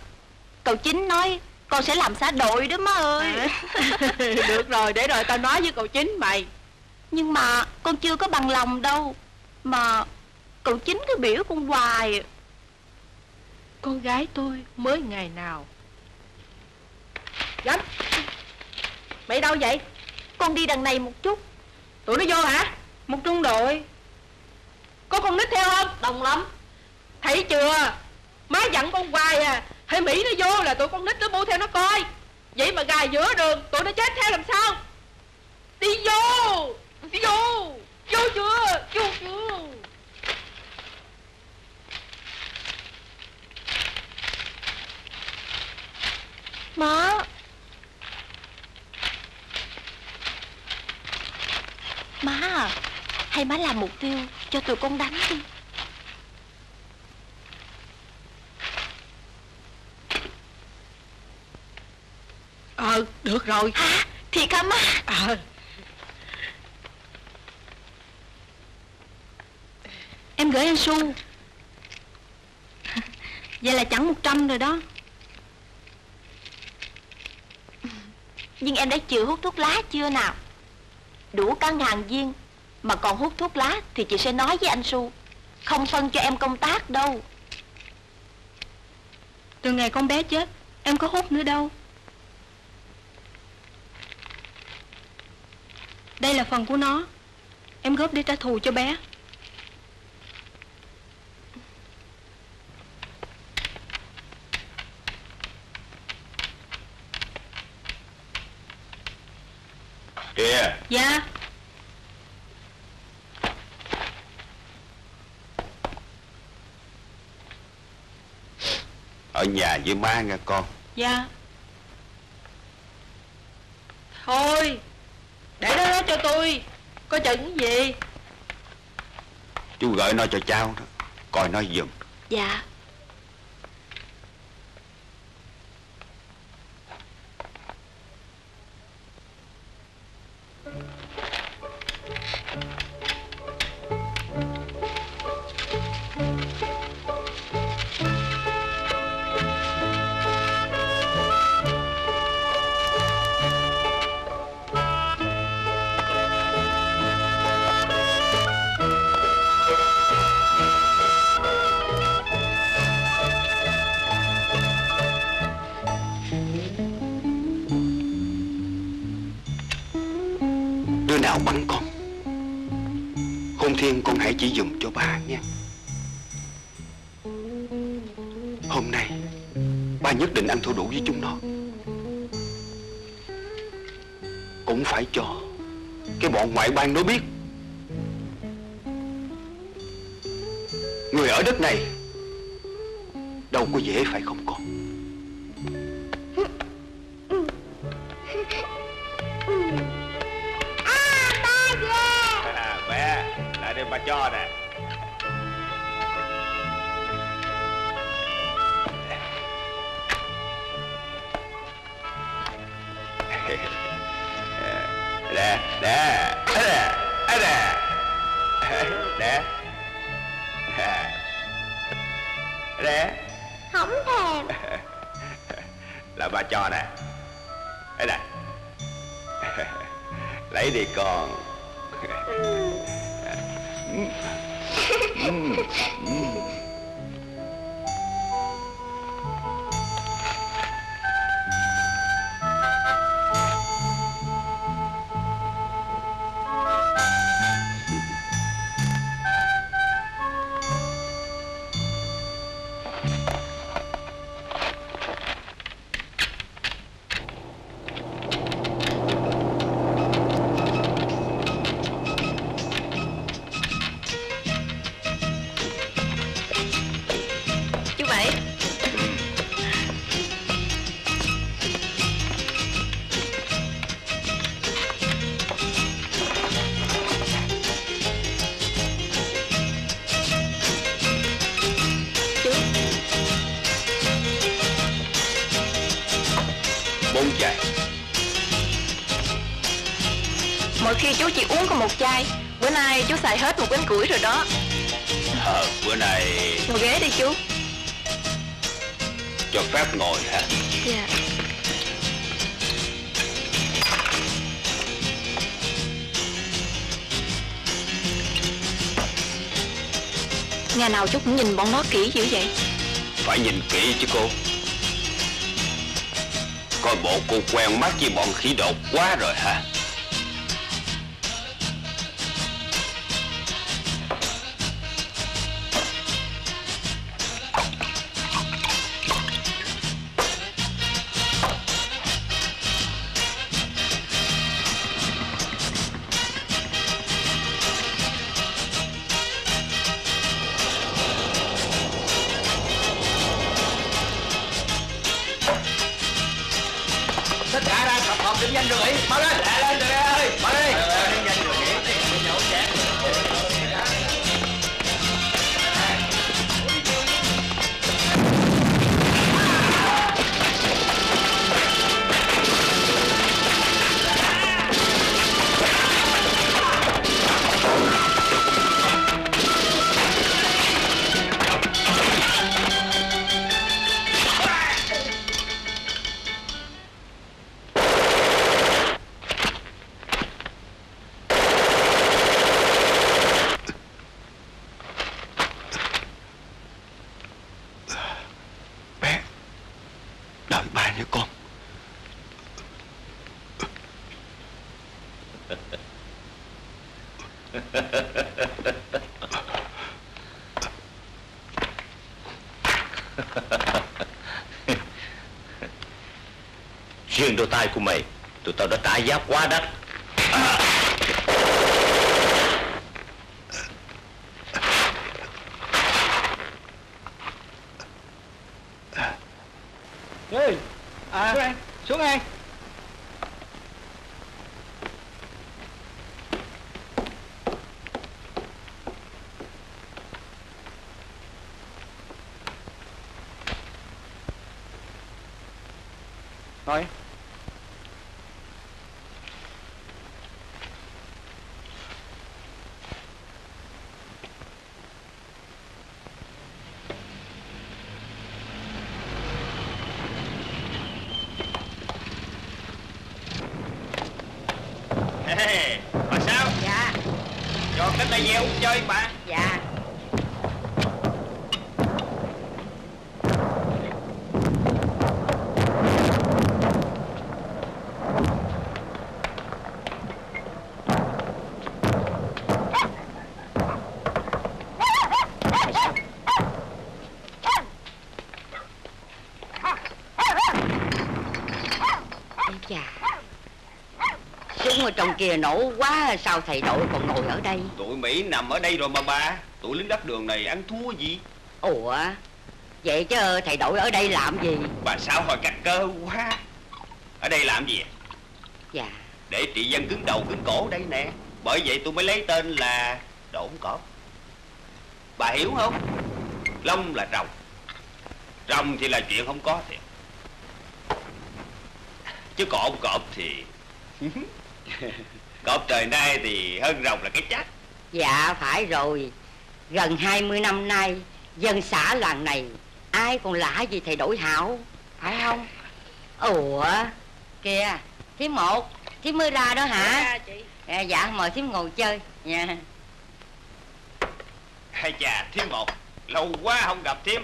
Cậu chính nói Con sẽ làm xã đội đó má ơi. À. *laughs* Được rồi để rồi tao nói với cậu chính mày. Nhưng mà con chưa có bằng lòng đâu. Mà cậu chính cứ biểu con hoài. Con gái tôi mới ngày nào? Dám. Mày đâu vậy? Con đi đằng này một chút. Tụi nó vô hả? Một trung đội. Có con nít theo không? Đồng lắm. Thấy chưa? Má dặn con hoài à hay Mỹ nó vô là tụi con nít nó bu theo nó coi. Vậy mà gài giữa đường, Tụi nó chết theo làm sao? Đi vô! Đi vô! Vô chưa Vô chưa Má! Má à Hay má làm mục tiêu cho tụi con đánh đi. Ờ được rồi. Hả Thiệt hả má Ờ. Em gửi anh xu Vậy là chẳng 100 rồi đó. Nhưng em đã chịu hút thuốc lá chưa nào? Đủ cả ngàn viên Mà còn hút thuốc lá Thì chị sẽ nói với anh Su. Không phân cho em công tác đâu. Từ ngày con bé chết Em có hút nữa đâu Đây là phần của nó. Em góp để trả thù cho bé. Kìa. Dạ. Ở nhà với má nghe con. Dạ. Thôi Để nó đó cho tôi. Có chừng gì? Chú gửi nó cho cháu đó. Coi nó giùm Dạ con hãy chỉ dùng cho ba nha. Hôm nay, Ba nhất định ăn thua đủ với chúng nó. Cũng phải cho Cái bọn ngoại bang nó biết. Người ở đất này Đâu có dễ phải không con? Củi rồi đó. Ờ, bữa nay Ngồi ghế đi chú. Cho phép ngồi hả? Dạ. Ngày nào chú cũng nhìn bọn nó kỹ dữ vậy? Phải nhìn kỹ chứ cô. Coi bộ cô quen mắt với bọn khí đột quá rồi hả? Đôi tay của mày. Tụi tao đã trả giá quá đắt Ê, à, xuống đây, xuống đây. Rồi. Ê, bà sao? Dạ Cho cái tay gieo chơi bà Dạ Ây chà Súng ở trong kia nổ quá Sao thầy đội còn ngồi ở đây? Tụi Mỹ nằm ở đây rồi mà bà. Tụi lính đất đường này ăn thua gì? Ủa Vậy chứ thầy đội ở đây làm gì? Bà sao hồi cắt cơ quá? Ở đây làm gì Dạ. Để trị dân cứng đầu cứng cổ đây nè. Bởi vậy tôi mới lấy tên là Đổn Cọp Bà hiểu không? Lông là rồng. Rồng thì là chuyện không có thiệt. Chứ còn ông cọp thì *laughs* *laughs* Cọp trời nay thì hơn rồng là cái chắc Dạ phải rồi. Gần 20 năm nay Dân xã làng này Ai còn lạ gì thầy đổi hảo Phải không? Ủa Kìa Thím một Thím mới ra đó hả? Dạ, chị. à, Dạ mời thím ngồi chơi. Dạ. Hay chà thím một Lâu quá không gặp thím.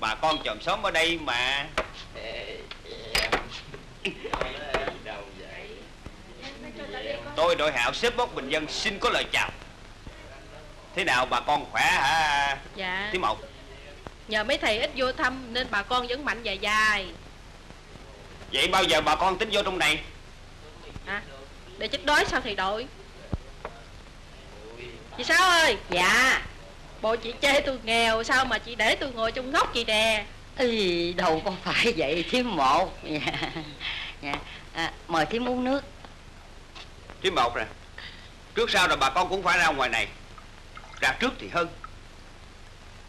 Bà con chòm xóm ở đây mà *laughs* Tôi đội hạo xếp bốc bình dân xin có lời chào. Thế nào bà con khỏe hả? Dạ. Thím một. Nhờ mấy thầy ít vô thăm Nên bà con vẫn mạnh dài dài. Vậy bao giờ bà con tính vô trong này? Hả? Để chết đói sao thầy đội? Chị Sáu ơi! Dạ. Bộ chị chê tôi nghèo Sao mà chị để tôi ngồi trong góc chị nè? Ý, đâu có phải vậy thím một. Dạ. Dạ. À, mời thím uống nước Thím một nè Trước sau rồi bà con cũng phải ra ngoài này. Ra trước thì hơn.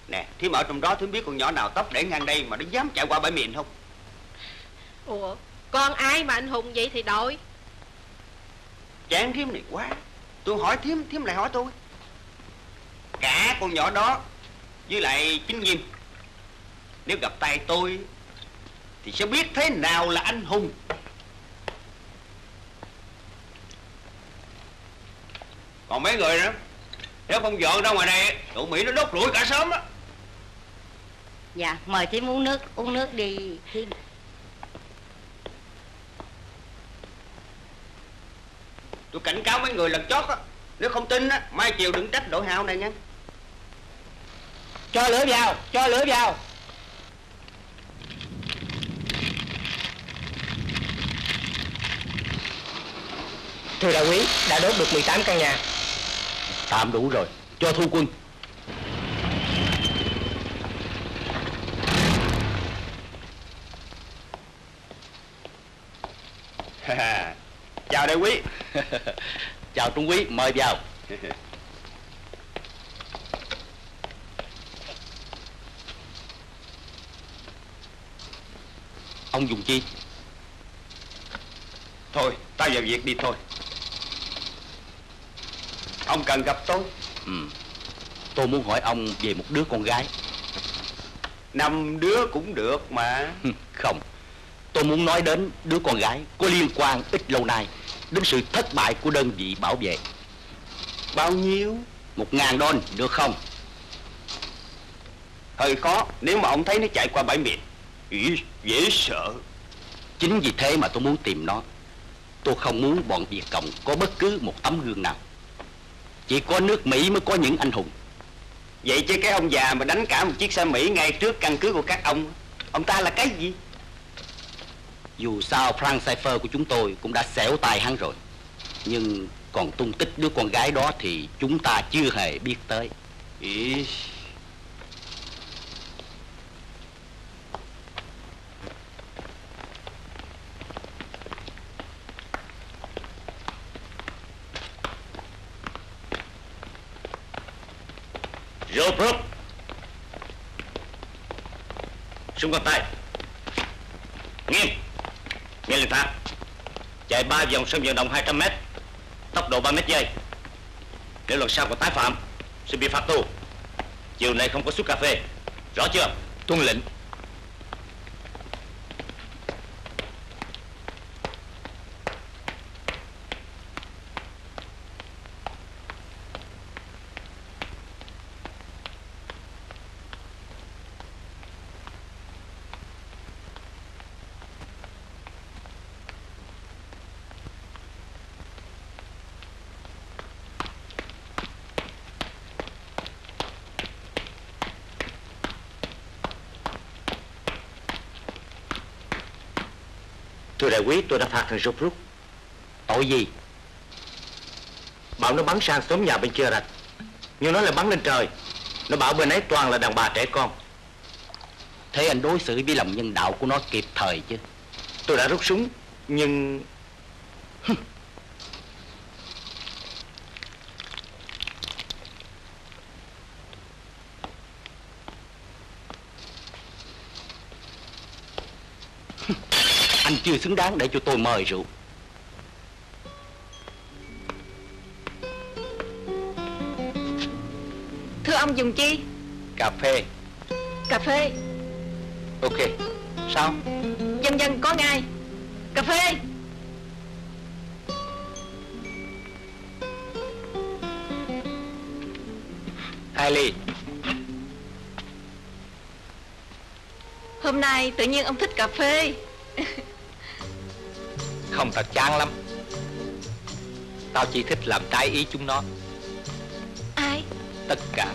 Nè thím ở trong đó thím biết con nhỏ nào tóc để ngang đây Mà nó dám chạy qua bãi miệng không? Ủa Con ai mà anh hùng vậy thì đội? Chán thiếm này quá. Tôi hỏi thiếm, thiếm lại hỏi tôi. Cả con nhỏ đó Với lại chính nghiêm Nếu gặp tay tôi Thì sẽ biết thế nào là anh hùng Còn mấy người nữa? Nếu không dọn ra ngoài này Tụi Mỹ nó đốt rủi cả sớm á. Dạ mời thím uống nước Uống nước đi thím. Tôi cảnh cáo mấy người lần chót á Nếu không tin á Mai chiều đừng trách đội hào này nha. Cho lửa vào, cho lửa vào. Thưa đại quý, đã đốt được 18 căn nhà Tạm đủ rồi. Cho thu quân. *laughs* Chào đại quý. *laughs* Chào Trung quý, mời vào. *laughs* Ông dùng chi? Thôi ta vào việc đi thôi Ông cần gặp tôi. Ừ. Tôi muốn hỏi ông về một đứa con gái. Năm đứa cũng được mà. Không. Tôi muốn nói đến đứa con gái Có liên quan ít lâu nay Đến sự thất bại của đơn vị bảo vệ. Bao nhiêu? Một ngàn đôn được không? Hơi khó Nếu mà ông thấy nó chạy qua bãi miền Ý, dễ sợ. Chính vì thế mà tôi muốn tìm nó. Tôi không muốn bọn Việt Cộng có bất cứ một tấm gương nào chỉ có nước Mỹ mới có những anh hùng. Vậy chứ cái ông già mà đánh cả một chiếc xe Mỹ ngay trước căn cứ của các ông Ông ta là cái gì? Dù sao Frank Cypher của chúng tôi cũng đã xẻo tài hắn rồi. Nhưng còn tung tích đứa con gái đó thì chúng ta chưa hề biết tới. Ý Rốt rốt Súng con tay. Nghiêm. Nghe lên thang Chạy ba vòng sân vận động 200 m Tốc độ 3 m giây. Nếu lần sau còn tái phạm Sẽ bị phạt tù. Chiều nay không có suất cà phê. Rõ chưa? Tuân lệnh. Đại quý tôi đã phạt thằng rút rút Tội gì? Bảo nó bắn sang xóm nhà bên kia rạch. Nhưng nó lại bắn lên trời. Nó bảo bên ấy toàn là đàn bà trẻ con. Thế anh đối xử với lòng nhân đạo của nó kịp thời chứ? Tôi đã rút súng, Nhưng chưa xứng đáng để cho tôi mời rượu. Thưa ông dùng chi? Cà phê. Cà phê. Ok Sao? Dân dân có ngay. Cà phê. Hai ly. Hôm nay tự nhiên ông thích cà phê Không thật chán lắm. Tao chỉ thích làm trái ý chúng nó. Ai? Tất cả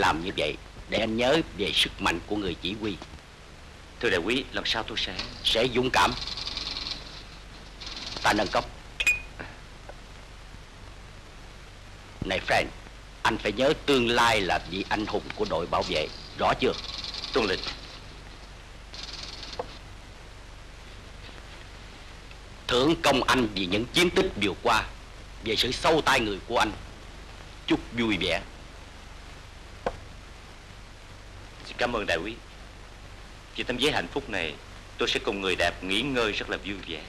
làm như vậy Để anh nhớ về sức mạnh của người chỉ huy. Thưa đại quý lần sau tôi sẽ Sẽ dũng cảm. Ta nâng cốc. Này friend anh phải nhớ tương lai là vị anh hùng của đội bảo vệ. Rõ chưa? Tuân lệnh. Thưởng công anh vì những chiến tích vừa qua Về sự sâu tay người của anh. Chúc vui vẻ Xin cảm ơn đại úy Vì tấm giấy hạnh phúc này Tôi sẽ cùng người đẹp nghỉ ngơi rất là vui vẻ.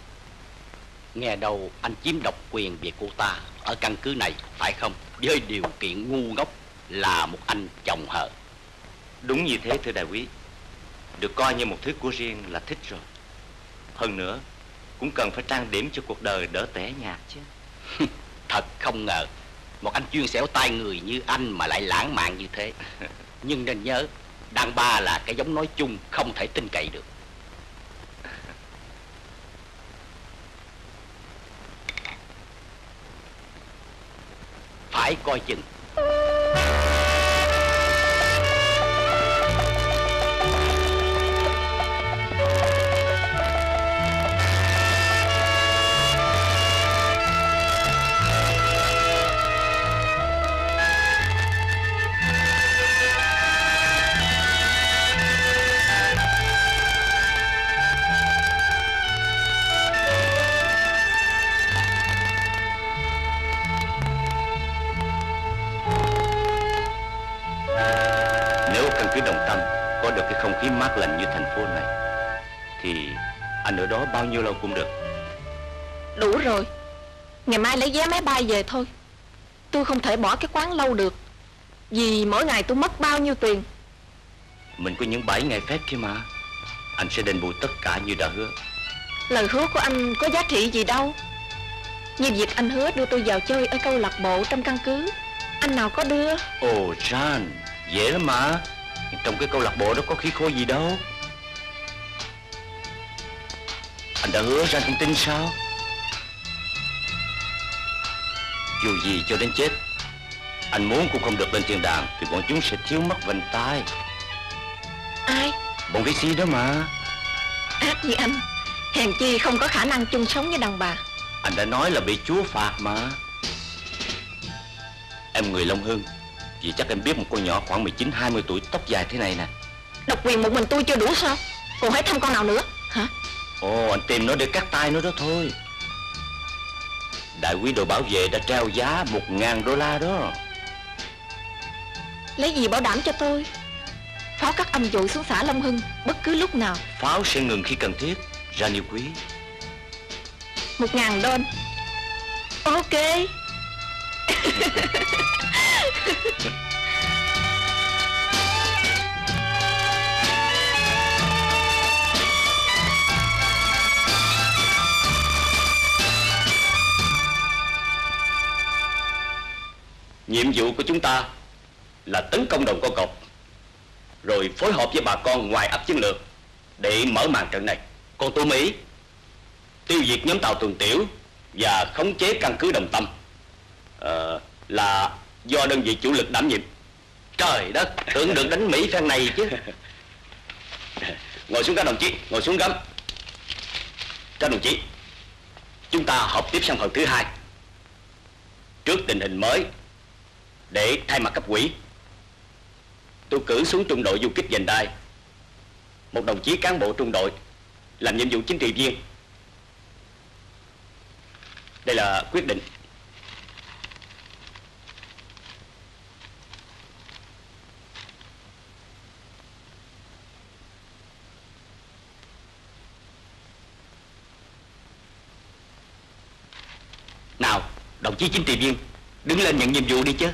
Nghe đâu anh chiếm độc quyền về cô ta Ở căn cứ này phải không? Với điều kiện ngu ngốc Là một anh chồng hờ. Đúng như thế thưa đại úy Được coi như một thứ của riêng là thích rồi. Hơn nữa Cũng cần phải trang điểm cho cuộc đời đỡ tẻ nhạt chứ. Thật không ngờ Một anh chuyên xẻo tay người như anh Mà lại lãng mạn như thế. *laughs* Nhưng nên nhớ Đàn ba là cái giống nói chung, Không thể tin cậy được. *laughs* Phải coi chừng. Nhiêu lâu cũng được. Đủ rồi. Ngày mai lấy vé máy bay về thôi. Tôi không thể bỏ cái quán lâu được. Vì mỗi ngày tôi mất bao nhiêu tiền. Mình có những 7 ngày phép kia mà. Anh sẽ đền bù tất cả như đã hứa. Lời hứa của anh có giá trị gì đâu. Như việc anh hứa đưa tôi vào chơi ở câu lạc bộ trong căn cứ. Anh nào có đưa? Ồ Jan Dễ lắm mà. Trong cái câu lạc bộ đó có khí khối gì đâu Anh đã hứa Jan không tin sao? Dù gì cho đến chết Anh muốn cũng không được lên thiên đàng Thì bọn chúng sẽ thiếu mất vành tai. Ai? Bọn cái si đó mà. Ác như anh Hèn chi không có khả năng chung sống với đàn bà. Anh đã nói là bị chúa phạt mà. Em người Long Hưng Vì chắc em biết một con nhỏ khoảng 19-20 tuổi tóc dài thế này nè. Độc quyền một mình tôi chưa đủ sao? Còn hỏi thăm con nào nữa Ồ anh tìm nó để cắt tay nó đó thôi. Đại quý đội bảo vệ đã trao giá một ngàn đô la đó. Lấy gì bảo đảm cho tôi? Pháo cắt âm dội xuống xã Long Hưng Bất cứ lúc nào. Pháo sẽ ngừng khi cần thiết Ra yêu quý. Một ngàn đôn Ok *laughs* Nhiệm vụ của chúng ta là tấn công đồng con cọp Rồi phối hợp với bà con ngoài ấp chiến lược Để mở màn trận này. Còn tụi Mỹ Tiêu diệt nhóm tàu tuần tiểu Và khống chế căn cứ đồng tâm à, Là do đơn vị chủ lực đảm nhiệm. Trời đất Tưởng được đánh Mỹ phen này chứ. Ngồi xuống các đồng chí Ngồi xuống gấm. Các đồng chí Chúng ta họp tiếp sang phần thứ hai. Trước tình hình mới để thay mặt cấp quỹ. Tôi cử xuống trung đội du kích dành đai. Một đồng chí cán bộ trung đội làm nhiệm vụ chính trị viên. Đây là quyết định. Nào, đồng chí chính trị viên, đứng lên nhận nhiệm vụ đi chứ.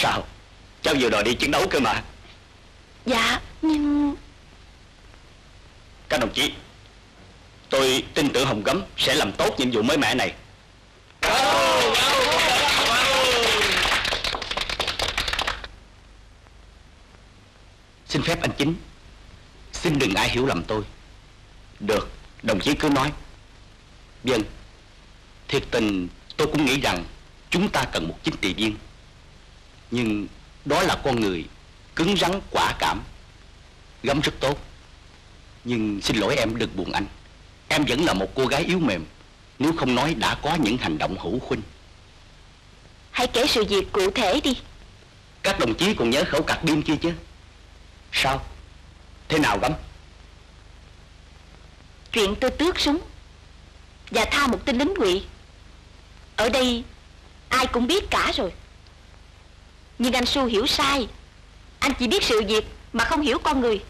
Sao? Cháu vừa đòi đi chiến đấu cơ mà. Dạ nhưng Các đồng chí Tôi tin tưởng Hồng Gấm sẽ làm tốt nhiệm vụ mới mẻ này. Xin phép anh Chính Xin đừng ai hiểu lầm tôi. Được, đồng chí cứ nói. Vâng Thiệt tình tôi cũng nghĩ rằng Chúng ta cần một chính trị viên Nhưng đó là con người Cứng rắn quả cảm Gấm rất tốt. Nhưng xin lỗi em đừng buồn anh. Em vẫn là một cô gái yếu mềm Nếu không nói đã có những hành động hữu khuynh. Hãy kể sự việc cụ thể đi. Các đồng chí còn nhớ khẩu cạc đêm kia chứ? Sao? Thế nào gấm? Chuyện tôi tước súng Và tha một tên lính ngụy. Ở đây Ai cũng biết cả rồi nhưng anh Su hiểu sai. Anh chỉ biết sự việc Mà không hiểu con người.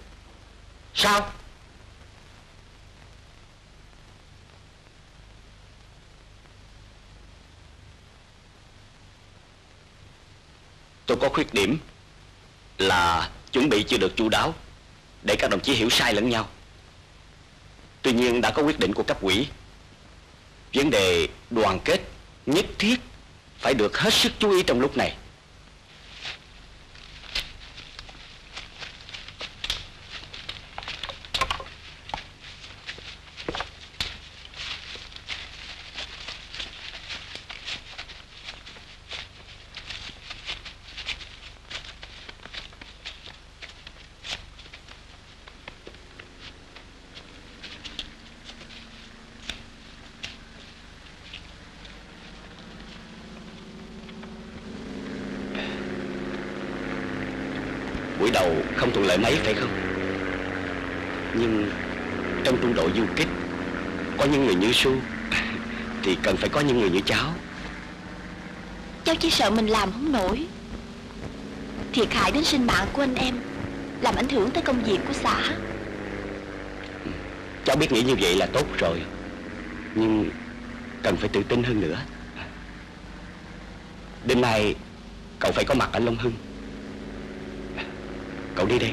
Sao? Tôi có khuyết điểm Là chuẩn bị chưa được chu đáo Để các đồng chí hiểu sai lẫn nhau. Tuy nhiên đã có quyết định của cấp quỹ. Vấn đề đoàn kết Nhất thiết Phải được hết sức chú ý trong lúc này Buổi đầu không thuận lợi mấy phải không Nhưng Trong trung đội du kích Có những người như Su Thì cần phải có những người như cháu. Cháu chỉ sợ mình làm không nổi. Thiệt hại đến sinh mạng của anh em, Làm ảnh hưởng tới công việc của xã. Cháu biết nghĩ như vậy là tốt rồi, Nhưng Cần phải tự tin hơn nữa. Đêm nay Cậu phải có mặt ở Long Hưng. Cậu đi đây.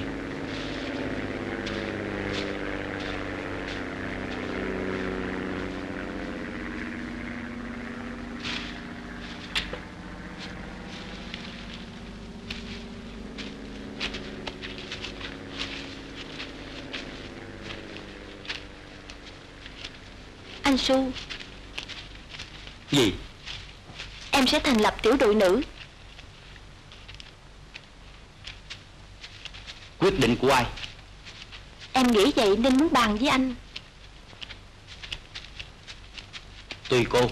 Su. Gì? Em sẽ thành lập tiểu đội nữ. Quyết định của ai? Em nghĩ vậy nên muốn bàn với anh. Tùy cô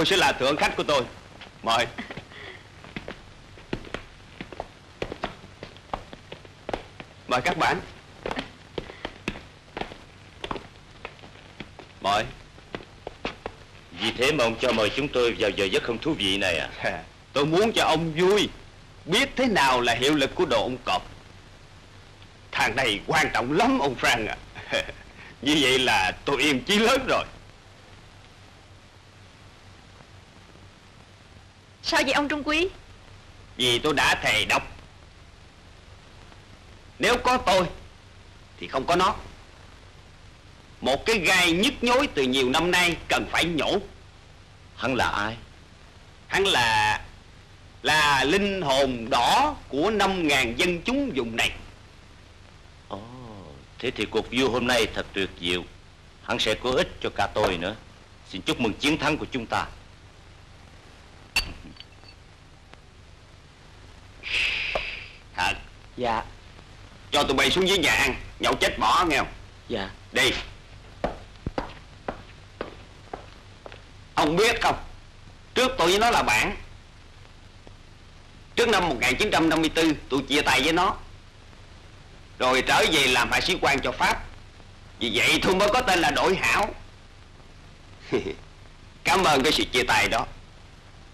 Cô sẽ là thượng khách của tôi. Mời. Mời các bạn. Mời. Vì thế mà ông cho mời chúng tôi vào giờ giấc không thú vị này à? Tôi muốn cho ông vui. Biết thế nào là hiệu lực của đồ ông cọp? Thằng này quan trọng lắm ông Frank à. *laughs* Như vậy là tôi yên chí lớn rồi Sao vậy ông Trung Quý? Vì tôi đã thề độc. Nếu có tôi Thì không có nó. Một cái gai nhức nhối từ nhiều năm nay Cần phải nhổ. Hắn là ai? Hắn là Là linh hồn đỏ Của 5.000 dân chúng vùng này. Ồ, thế thì cuộc vui hôm nay thật tuyệt diệu. Hắn sẽ có ích cho cả tôi nữa. Xin chúc mừng chiến thắng của chúng ta Thật Dạ. Cho tụi bay xuống dưới nhà ăn Nhậu chết bỏ nghe không? Dạ. Đi. Ông biết không? Trước tôi với nó là bạn. Trước năm 1954 tôi chia tay với nó. Rồi trở về làm hạ sĩ quan cho Pháp. Vì vậy tôi mới có tên là Đội Hảo. *laughs* Cảm ơn cái sự chia tay đó.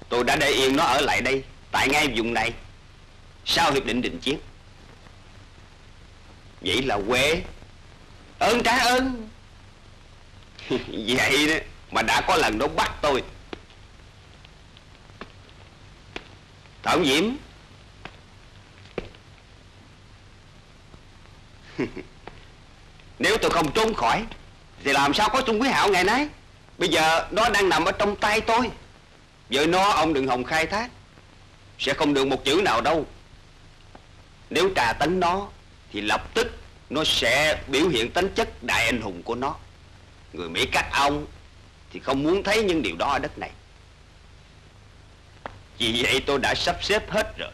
Tôi đã để yên nó ở lại đây Tại ngay vùng này Sau hiệp định đình chiến Vậy là quê. Ơn trả ơn. *laughs* Vậy đó, Mà đã có lần nó bắt tôi. Thảo Diễm. *laughs* Nếu tôi không trốn khỏi, Thì làm sao có Trung Quý Hạo ngày nay? Bây giờ nó đang nằm ở trong tay tôi. Với nó, ông đừng hòng khai thác. Sẽ không được một chữ nào đâu. Nếu trà tấn nó thì lập tức Nó sẽ biểu hiện tính chất đại anh hùng của nó. Người Mỹ các ông Thì không muốn thấy những điều đó ở đất này. Vì vậy tôi đã sắp xếp hết rồi.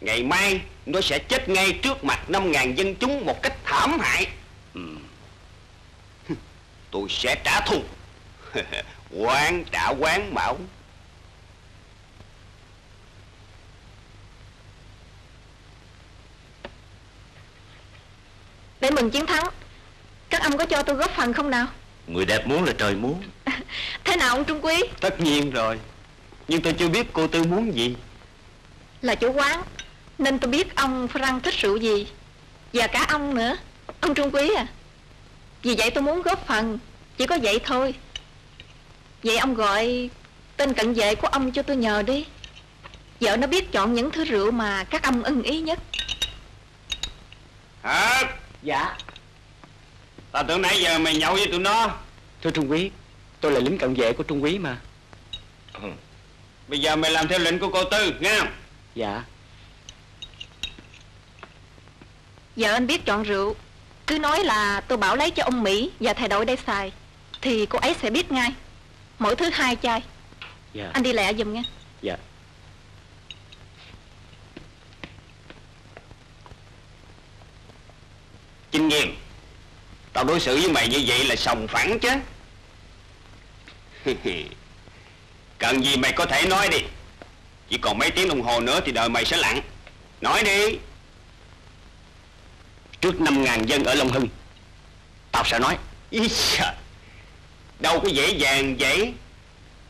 Ngày mai Nó sẽ chết ngay trước mặt 5.000 dân chúng Một cách thảm hại. Ừ. *laughs* Tôi sẽ trả thù. *laughs* Quán trả quán bảo Để mừng chiến thắng. Các ông có cho tôi góp phần không nào? Người đẹp muốn là trời muốn. *laughs* Thế nào ông Trung Quý? Tất nhiên rồi. Nhưng tôi chưa biết cô Tư muốn gì. Là chủ quán Nên tôi biết ông Frank thích rượu gì. Và cả ông nữa. Ông Trung Quý à. Vì vậy tôi muốn góp phần Chỉ có vậy thôi. Vậy ông gọi tên cận vệ của ông cho tôi nhờ đi. Vợ nó biết chọn những thứ rượu mà các ông ưng ý nhất. Hả Dạ. Tao tưởng nãy giờ mày nhậu với tụi nó. Thưa Trung Quý Tôi là lính cận vệ của Trung Quý mà. Bây giờ mày làm theo lệnh của cô Tư nghe không? Dạ. Vợ anh biết chọn rượu. Cứ nói là tôi bảo lấy cho ông Mỹ Và thầy đội đây xài Thì cô ấy sẽ biết ngay. Mỗi thứ hai chai. Dạ. Anh đi lẹ giùm nghe Dạ Chinh nghiêm Tao đối xử với mày như vậy là sòng phẳng chứ. *laughs* Cần gì mày có thể nói đi. Chỉ còn mấy tiếng đồng hồ nữa thì đời mày sẽ lặng Nói đi. Trước 5.000 dân ở Long Hưng, Tao sẽ nói, Ý Đâu có dễ dàng vậy.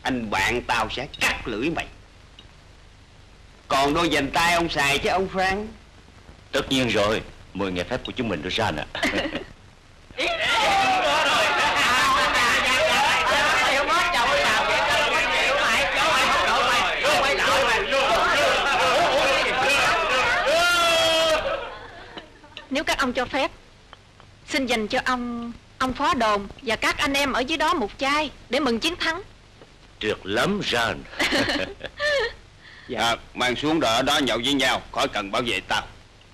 Anh bạn tao sẽ cắt lưỡi mày. Còn đôi dành tay ông xài chứ ông Frank? Tất nhiên rồi. Mười ngày phép của chúng mình đưa ra nè Nếu các ông cho phép Xin dành cho ông Ông phó đồn Và các anh em ở dưới đó một chai Để mừng chiến thắng. Trượt lắm Ran *laughs* Dạ. Mang xuống đỡ đó nhậu với nhau Khỏi cần bảo vệ tao.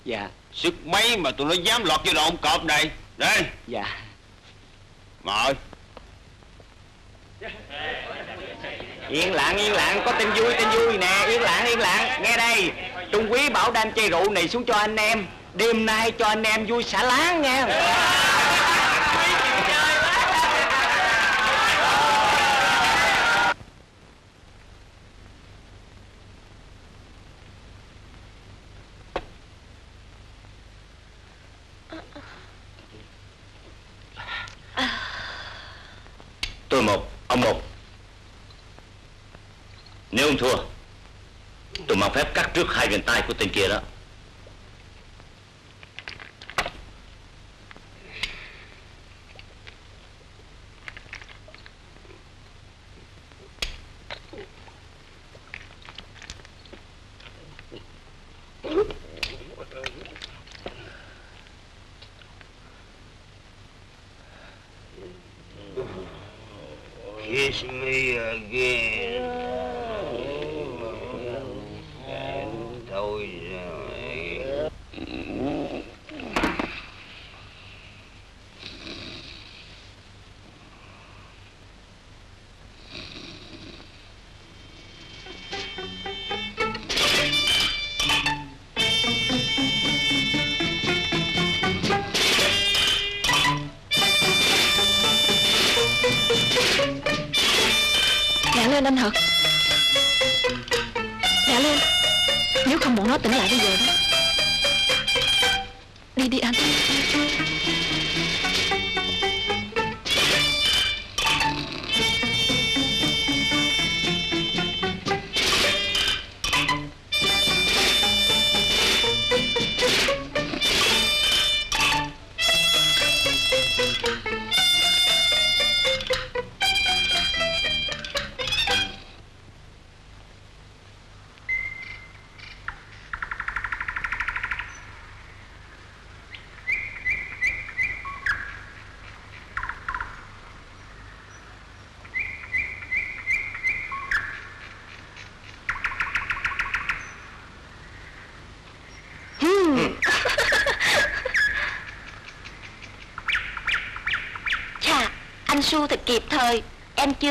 Dạ Sức mấy mà tụi nó dám lọt vô đồn cọp này? Đây Dạ. Mời Yên lặng, yên lặng, có tin vui, tin vui nè, yên lặng, yên lặng, nghe đây Trung quý bảo đem chai rượu này xuống cho anh em. Đêm nay cho anh em vui xả láng nha Tôi một, ông một. Nếu ông thua Tôi mang phép cắt trước hai bàn tay của tên kia đó. Kiss me again. Anh Hợp Lẹ dạ, lên Nếu không bọn nó tỉnh lại bây giờ đó. Đi đi anh.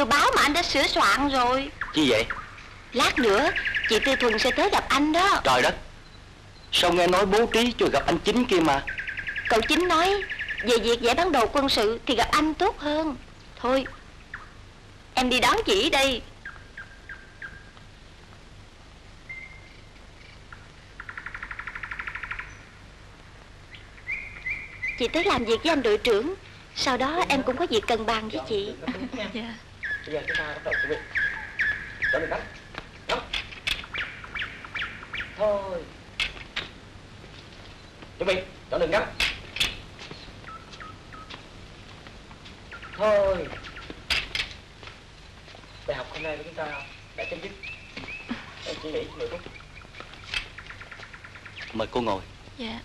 Báo mà anh đã sửa soạn rồi. Chi vậy? Lát nữa chị Tư Thuần sẽ tới gặp anh đó. Trời đất. Sao nghe nói bố trí cho gặp anh chính kia mà? Cậu chính nói Về việc giải bản đồ quân sự thì gặp anh tốt hơn. Thôi Em đi đón chị đây. Chị tới làm việc với anh đội trưởng. Sau đó em cũng có việc cần bàn với chị. Dạ Bây giờ chúng ta bắt đầu chuẩn bị. Chọn đường cắm Ngắm Thôi. Chuẩn bị. Chọn đường cắm Thôi. Bài học hôm nay của chúng ta đã chấm dứt Em chỉ nghỉ 10 phút. Mời cô ngồi. Dạ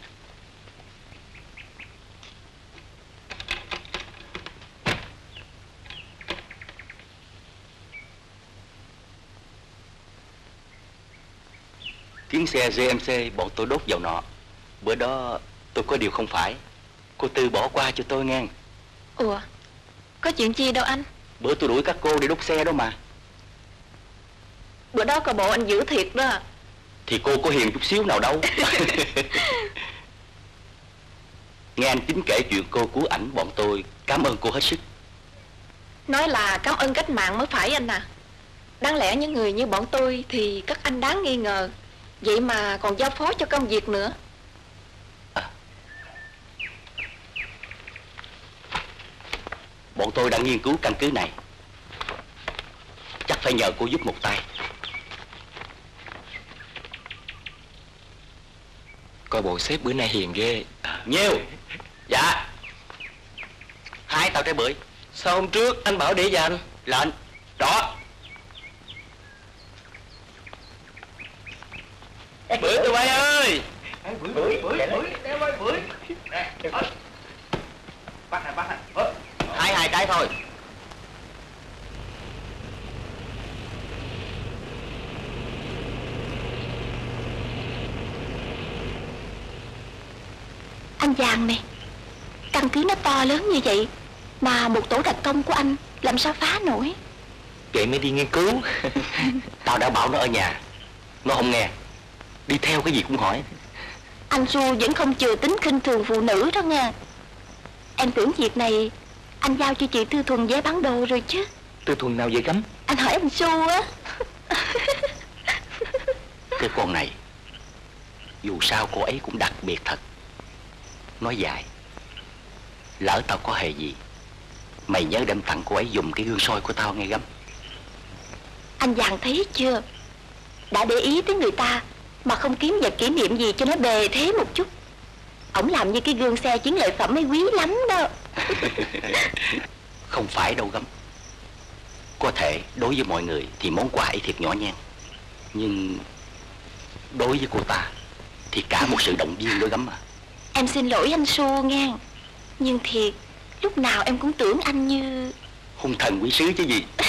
Chuyến xe GMC bọn tôi đốt dầu nọ. Bữa đó tôi có điều không phải. Cô Tư bỏ qua cho tôi nghe. Ủa? Có chuyện chi đâu anh? Bữa tôi đuổi các cô đi đốt xe đó mà. Bữa đó coi bộ anh giữ thiệt đó Thì cô có hiền chút xíu nào đâu. *laughs* Nghe anh chính kể chuyện cô cứu ảnh bọn tôi Cảm ơn cô hết sức. Nói là cảm ơn cách mạng mới phải anh à. Đáng lẽ những người như bọn tôi Thì các anh đáng nghi ngờ Vậy mà còn giao phó cho công việc nữa. Bọn tôi đã nghiên cứu căn cứ này. Chắc phải nhờ cô giúp một tay. Coi bộ sếp bữa nay hiền ghê. Nhiều. Dạ. Hai tàu trái bưởi. Sao hôm trước anh bảo để dành? Lệnh. Đó Bưởi tụi bay ơi. Bưởi, bưởi, bưởi, bưởi, đeo ơi, bưởi. Bắt này, bắt này. Hai hai trái thôi. Anh Giàng nè Căn cứ nó to lớn như vậy Mà một tổ đặc công của anh Làm sao phá nổi? Vậy mới đi nghiên cứu. *laughs* Tao đã bảo nó ở nhà. Nó không nghe Đi theo cái gì cũng hỏi. Anh Su vẫn không chừa tính khinh thường phụ nữ đó nha Em tưởng việc này Anh giao cho chị Tư Thuần vé bán đồ rồi chứ. Tư thuần nào vậy cấm? Anh hỏi anh Su á. Cái con này Dù sao cô ấy cũng đặc biệt thật. Nói dài Lỡ tao có hề gì Mày nhớ đem tặng cô ấy dùng cái gương soi của tao nghe gấm. Anh Giàng thấy chưa? Đã để ý tới người ta Mà không kiếm vật kỷ niệm gì cho nó bề thế một chút. Ổng làm như cái gương xe chiến lợi phẩm mới quý lắm đó. *laughs* Không phải đâu gấm. Có thể đối với mọi người Thì món quà ấy thiệt nhỏ nhen Nhưng Đối với cô ta Thì cả một sự động viên đối gấm mà. Em xin lỗi anh Su nghe Nhưng thiệt Lúc nào em cũng tưởng anh như Hung thần quý sứ chứ gì *laughs*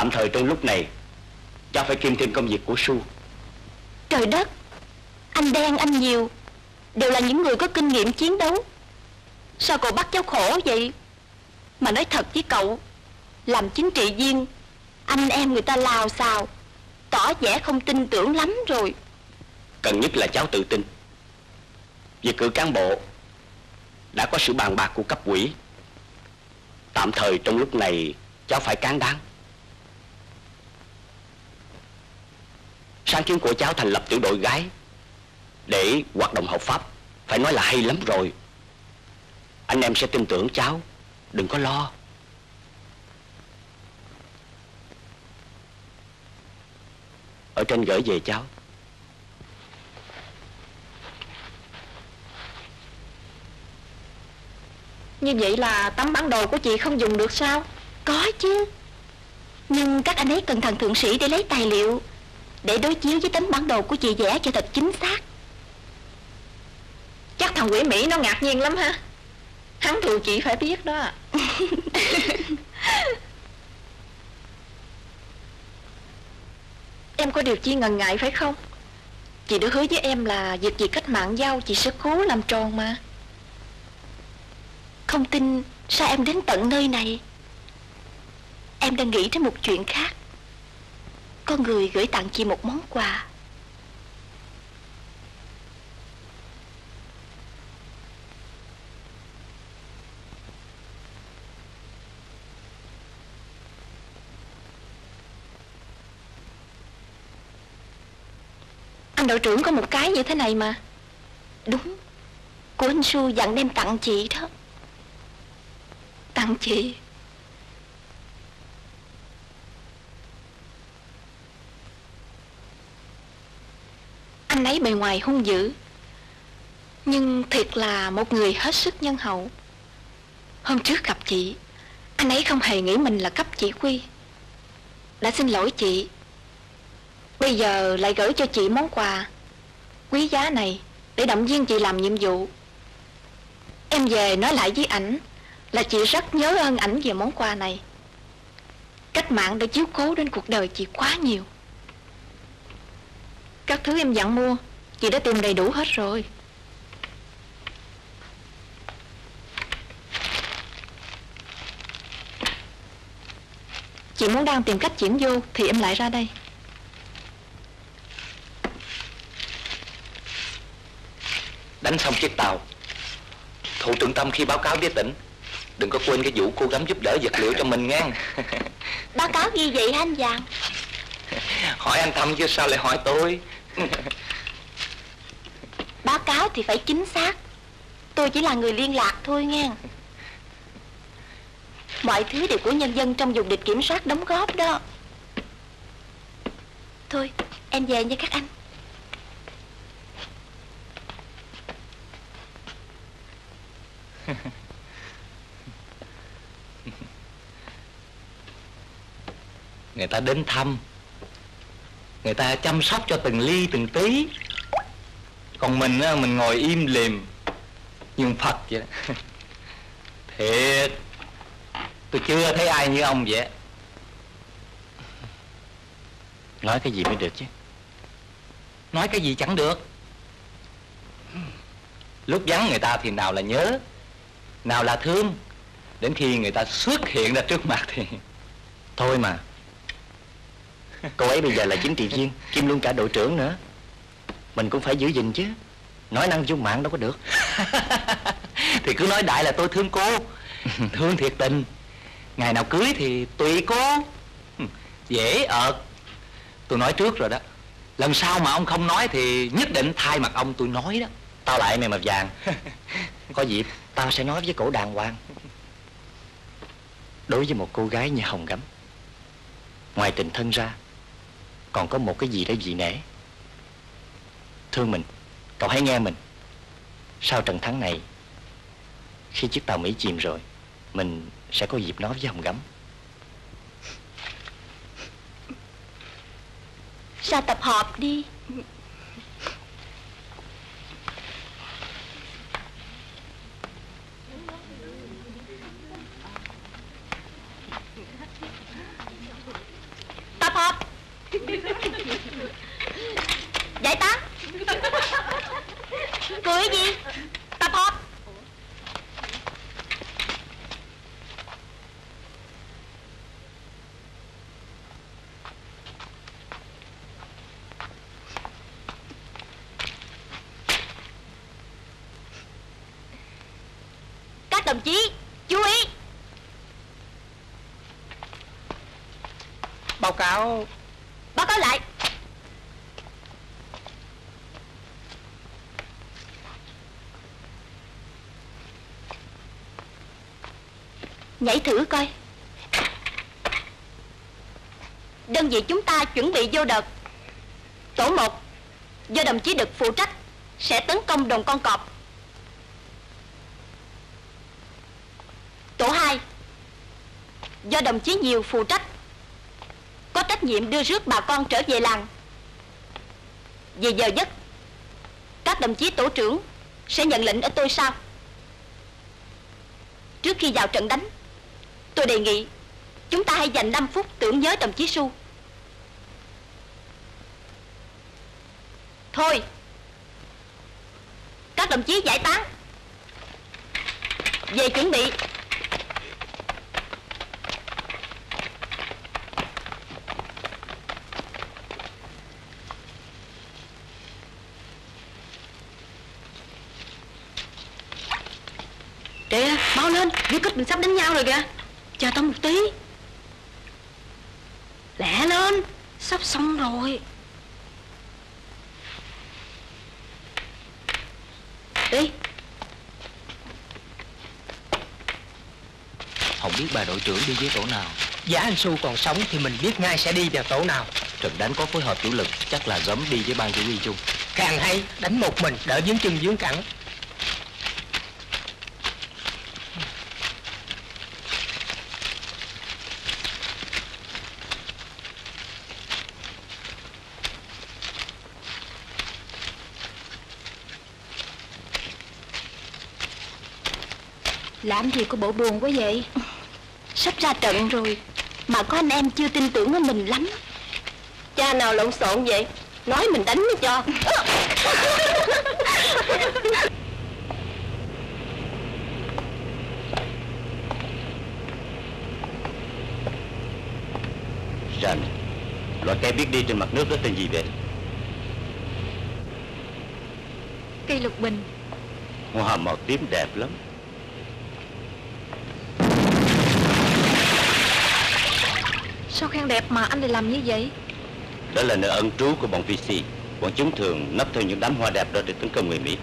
Tạm thời trong lúc này. Cháu phải kiêm thêm công việc của Su. Trời đất Anh đen anh nhiều Đều là những người có kinh nghiệm chiến đấu. Sao cậu bắt cháu khổ vậy? Mà nói thật với cậu Làm chính trị viên Anh em người ta lào xào Tỏ vẻ không tin tưởng lắm rồi. Cần nhất là cháu tự tin. Việc cử cán bộ Đã có sự bàn bạc của cấp quỹ Tạm thời trong lúc này Cháu phải cán đáng Sáng kiến của cháu thành lập tiểu đội gái Để hoạt động hợp pháp. Phải nói là hay lắm rồi. Anh em sẽ tin tưởng cháu. Đừng có lo. Ở trên gửi về cháu. Như vậy là tấm bản đồ của chị không dùng được sao? Có chứ. Nhưng các anh ấy cần thằng thượng sĩ để lấy tài liệu. Để đối chiếu với tấm bản đồ của chị vẽ cho thật chính xác. Chắc thằng quỷ Mỹ nó ngạc nhiên lắm ha. Hắn thù chị phải biết đó. *laughs* Em có điều chi ngần ngại phải không? Chị đã hứa với em là Việc gì cách mạng giao chị sẽ cố làm tròn mà. Không tin Sao em đến tận nơi này? Em đang nghĩ đến một chuyện khác có người gửi tặng chị một món quà. Anh đội trưởng có một cái như thế này mà. Đúng. Của anh Su dặn đem tặng chị đó. Tặng chị. Anh ấy bề ngoài hung dữ. Nhưng thiệt là một người hết sức nhân hậu. Hôm trước gặp chị, Anh ấy không hề nghĩ mình là cấp chỉ huy. Đã xin lỗi chị. Bây giờ lại gửi cho chị món quà, Quý giá này, Để động viên chị làm nhiệm vụ. Em về nói lại với ảnh Là chị rất nhớ ơn ảnh về món quà này. Cách mạng đã chiếu cố đến cuộc đời chị quá nhiều. Các thứ em dặn mua Chị đã tìm đầy đủ hết rồi. Chị muốn đang tìm cách chuyển vô Thì em lại ra đây. Đánh xong chiếc tàu. Thủ trưởng Tâm khi báo cáo với tỉnh Đừng có quên cái vụ cô gắm giúp đỡ vật liệu cho mình nghe. Báo cáo *laughs* gì vậy hả anh Vàng Hỏi anh Tâm chứ sao lại hỏi tôi *laughs* Báo cáo thì phải chính xác. Tôi chỉ là người liên lạc thôi nghe. Mọi thứ đều của nhân dân trong vùng địch kiểm soát đóng góp đó. Thôi, em về nha các anh. *laughs* Người ta đến thăm. Người ta chăm sóc cho từng ly từng tí. Còn mình á, mình ngồi im lìm Nhưng Phật vậy đó. *laughs* Thiệt. Tôi chưa thấy ai như ông vậy. Nói cái gì mới được chứ? Nói cái gì chẳng được. Lúc vắng người ta thì nào là nhớ Nào là thương. Đến khi người ta xuất hiện ra trước mặt thì *laughs* Thôi mà Cô ấy bây giờ là chính trị viên Kim luôn cả đội trưởng nữa. Mình cũng phải giữ gìn chứ. Nói năng dung mạng đâu có được. *laughs* Thì cứ nói đại là tôi thương cô. *laughs* Thương thiệt tình. Ngày nào cưới thì tùy cô. Dễ ợt. Tôi nói trước rồi đó. Lần sau mà ông không nói thì nhất định thay mặt ông tôi nói đó. Tao lại mày mập vàng. *laughs* Có dịp tao sẽ nói với cổ đàng hoàng. Đối với một cô gái như Hồng Gấm Ngoài tình thân ra còn có một cái gì đó dị nể. Thương mình, Cậu hãy nghe mình. Sau trận thắng này, Khi chiếc tàu Mỹ chìm rồi, Mình sẽ có dịp nói với Hồng Gấm. Ra tập họp đi. Giải tán. Cười gì? Ta họp Các đồng chí chú ý. Báo cáo Báo cáo lại Nhảy thử coi. Đơn vị chúng ta chuẩn bị vô đợt. Tổ 1 Do đồng chí Đực phụ trách, Sẽ tấn công đồn con cọp. Tổ 2 Do đồng chí Nhiều phụ trách, Có trách nhiệm đưa rước bà con trở về làng. Về giờ giấc, Các đồng chí tổ trưởng Sẽ nhận lệnh ở tôi sao Trước khi vào trận đánh Tôi đề nghị Chúng ta hãy dành 5 phút tưởng nhớ đồng chí Su. Thôi Các đồng chí giải tán. Về chuẩn bị. Kìa, mau lên, với kích mình sắp đánh nhau rồi kìa. Chờ tao một tí. Lẹ lên, sắp xong rồi. Đi. Không biết bà đội trưởng đi với tổ nào. Giá anh Su còn sống thì mình biết ngay sẽ đi vào tổ nào. Trận đánh có phối hợp chủ lực Chắc là gấm đi với ban chỉ huy chung. Càng hay đánh một mình đỡ dướng chân dướng cẳng Làm gì có bộ buồn quá vậy? Sắp ra trận rồi Mà có anh em chưa tin tưởng ở mình lắm. Cha nào lộn xộn vậy? Nói mình đánh mới cho. Rành Loại cây biết đi trên mặt nước đó tên gì vậy? Cây lục bình. Hoa màu tím đẹp lắm Sao khen đẹp mà anh lại làm như vậy Đó là nơi ẩn trú của bọn VC. Bọn chúng thường nấp theo những đám hoa đẹp đó để tấn công người Mỹ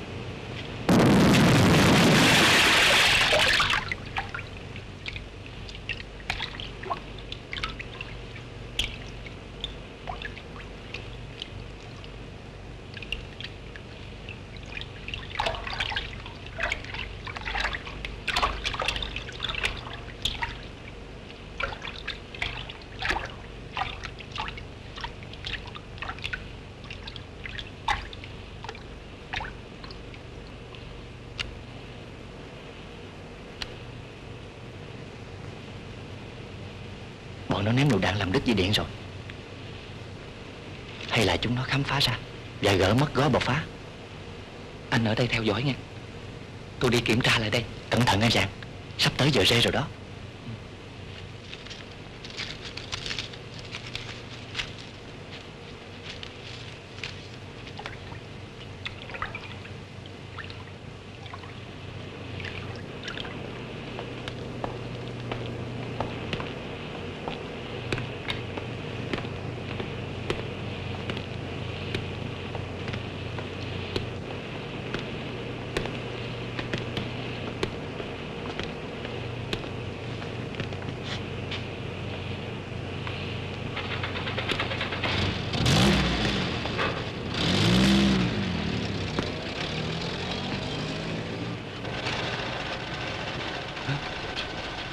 Bọn nó ném đứt dây điện rồi. Hay là chúng nó khám phá ra Và gỡ mất gói bộc phá? Anh ở đây theo dõi nghe. Tôi đi kiểm tra lại đây, Cẩn thận anh chàng. Sắp tới giờ rê rồi đó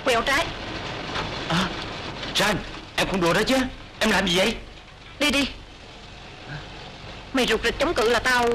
Quẹo trái Ranh Em không đùa đó chứ. Em làm gì vậy? Đi đi. Mày rụt rịch chống cự là tao.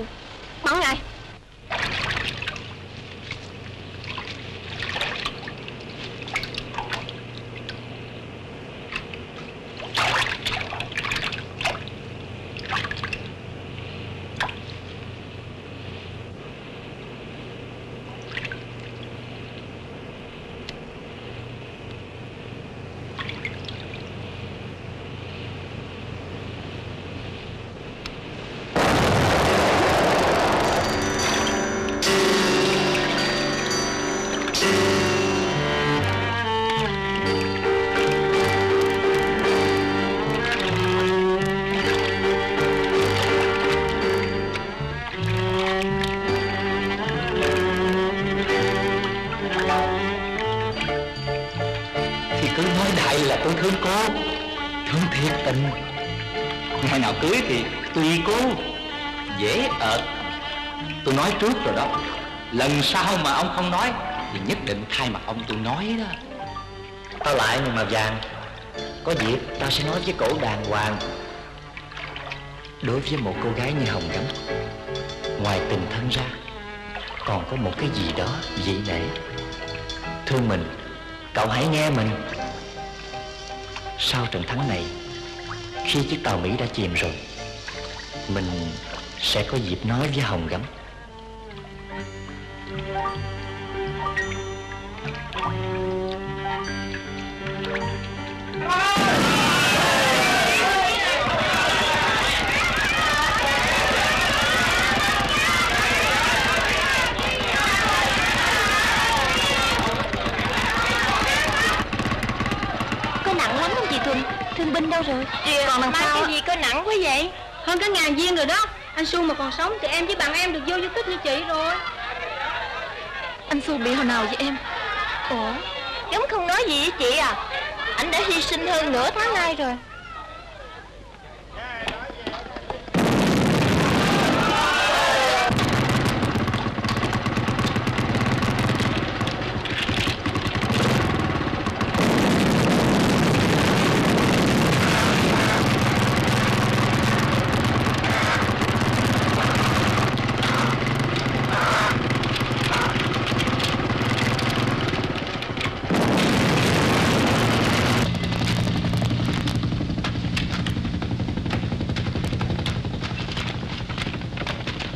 Lần sau mà ông không nói thì nhất định thay mặt ông tôi nói đó. Tao lại nhưng mà vàng. Có dịp tao sẽ nói với cổ đàng hoàng Đối với một cô gái như Hồng Gấm Ngoài tình thân ra, Còn có một cái gì đó dị nể. Thương mình, Cậu hãy nghe mình. Sau trận thắng này, Khi chiếc tàu Mỹ đã chìm rồi, Mình sẽ có dịp nói với Hồng Gấm chị Thuần Thương binh đâu rồi? Còn đằng sau cái gì có nặng quá vậy? Hơn cả ngàn viên rồi đó. Anh Xuân mà còn sống thì em với bạn em được vô du kích như chị rồi. Anh Xu bị hồi nào vậy em? Ủa? Gấm không nói gì với chị à? Anh đã hy sinh hơn nửa tháng nay rồi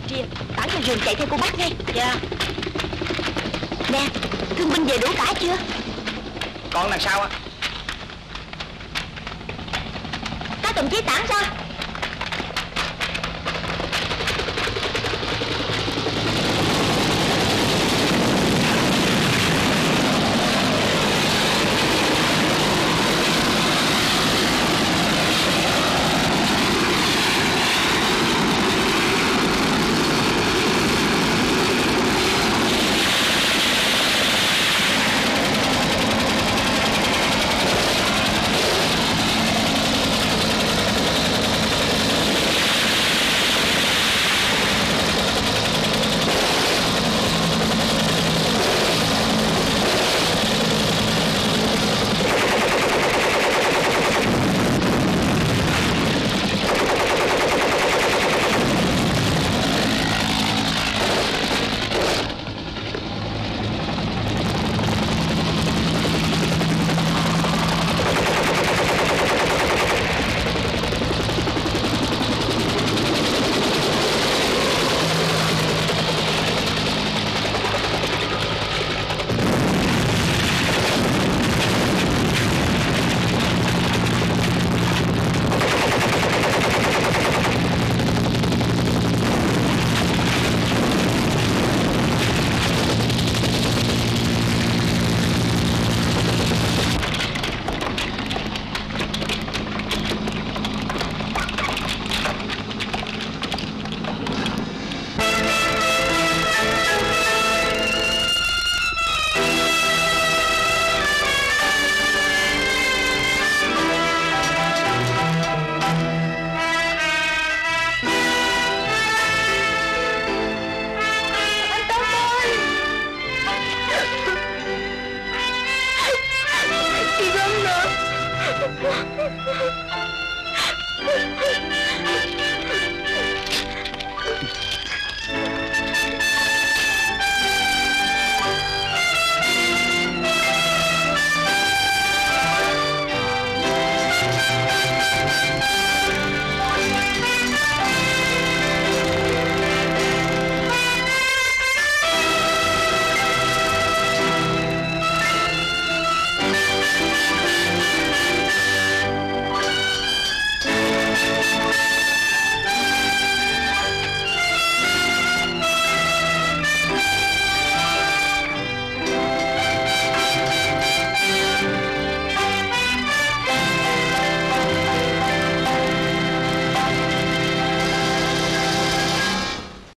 Ria, tản ra rừng chạy theo cô bác ngay Dạ Nè, thương binh về đủ cả chưa? Con đằng sau á?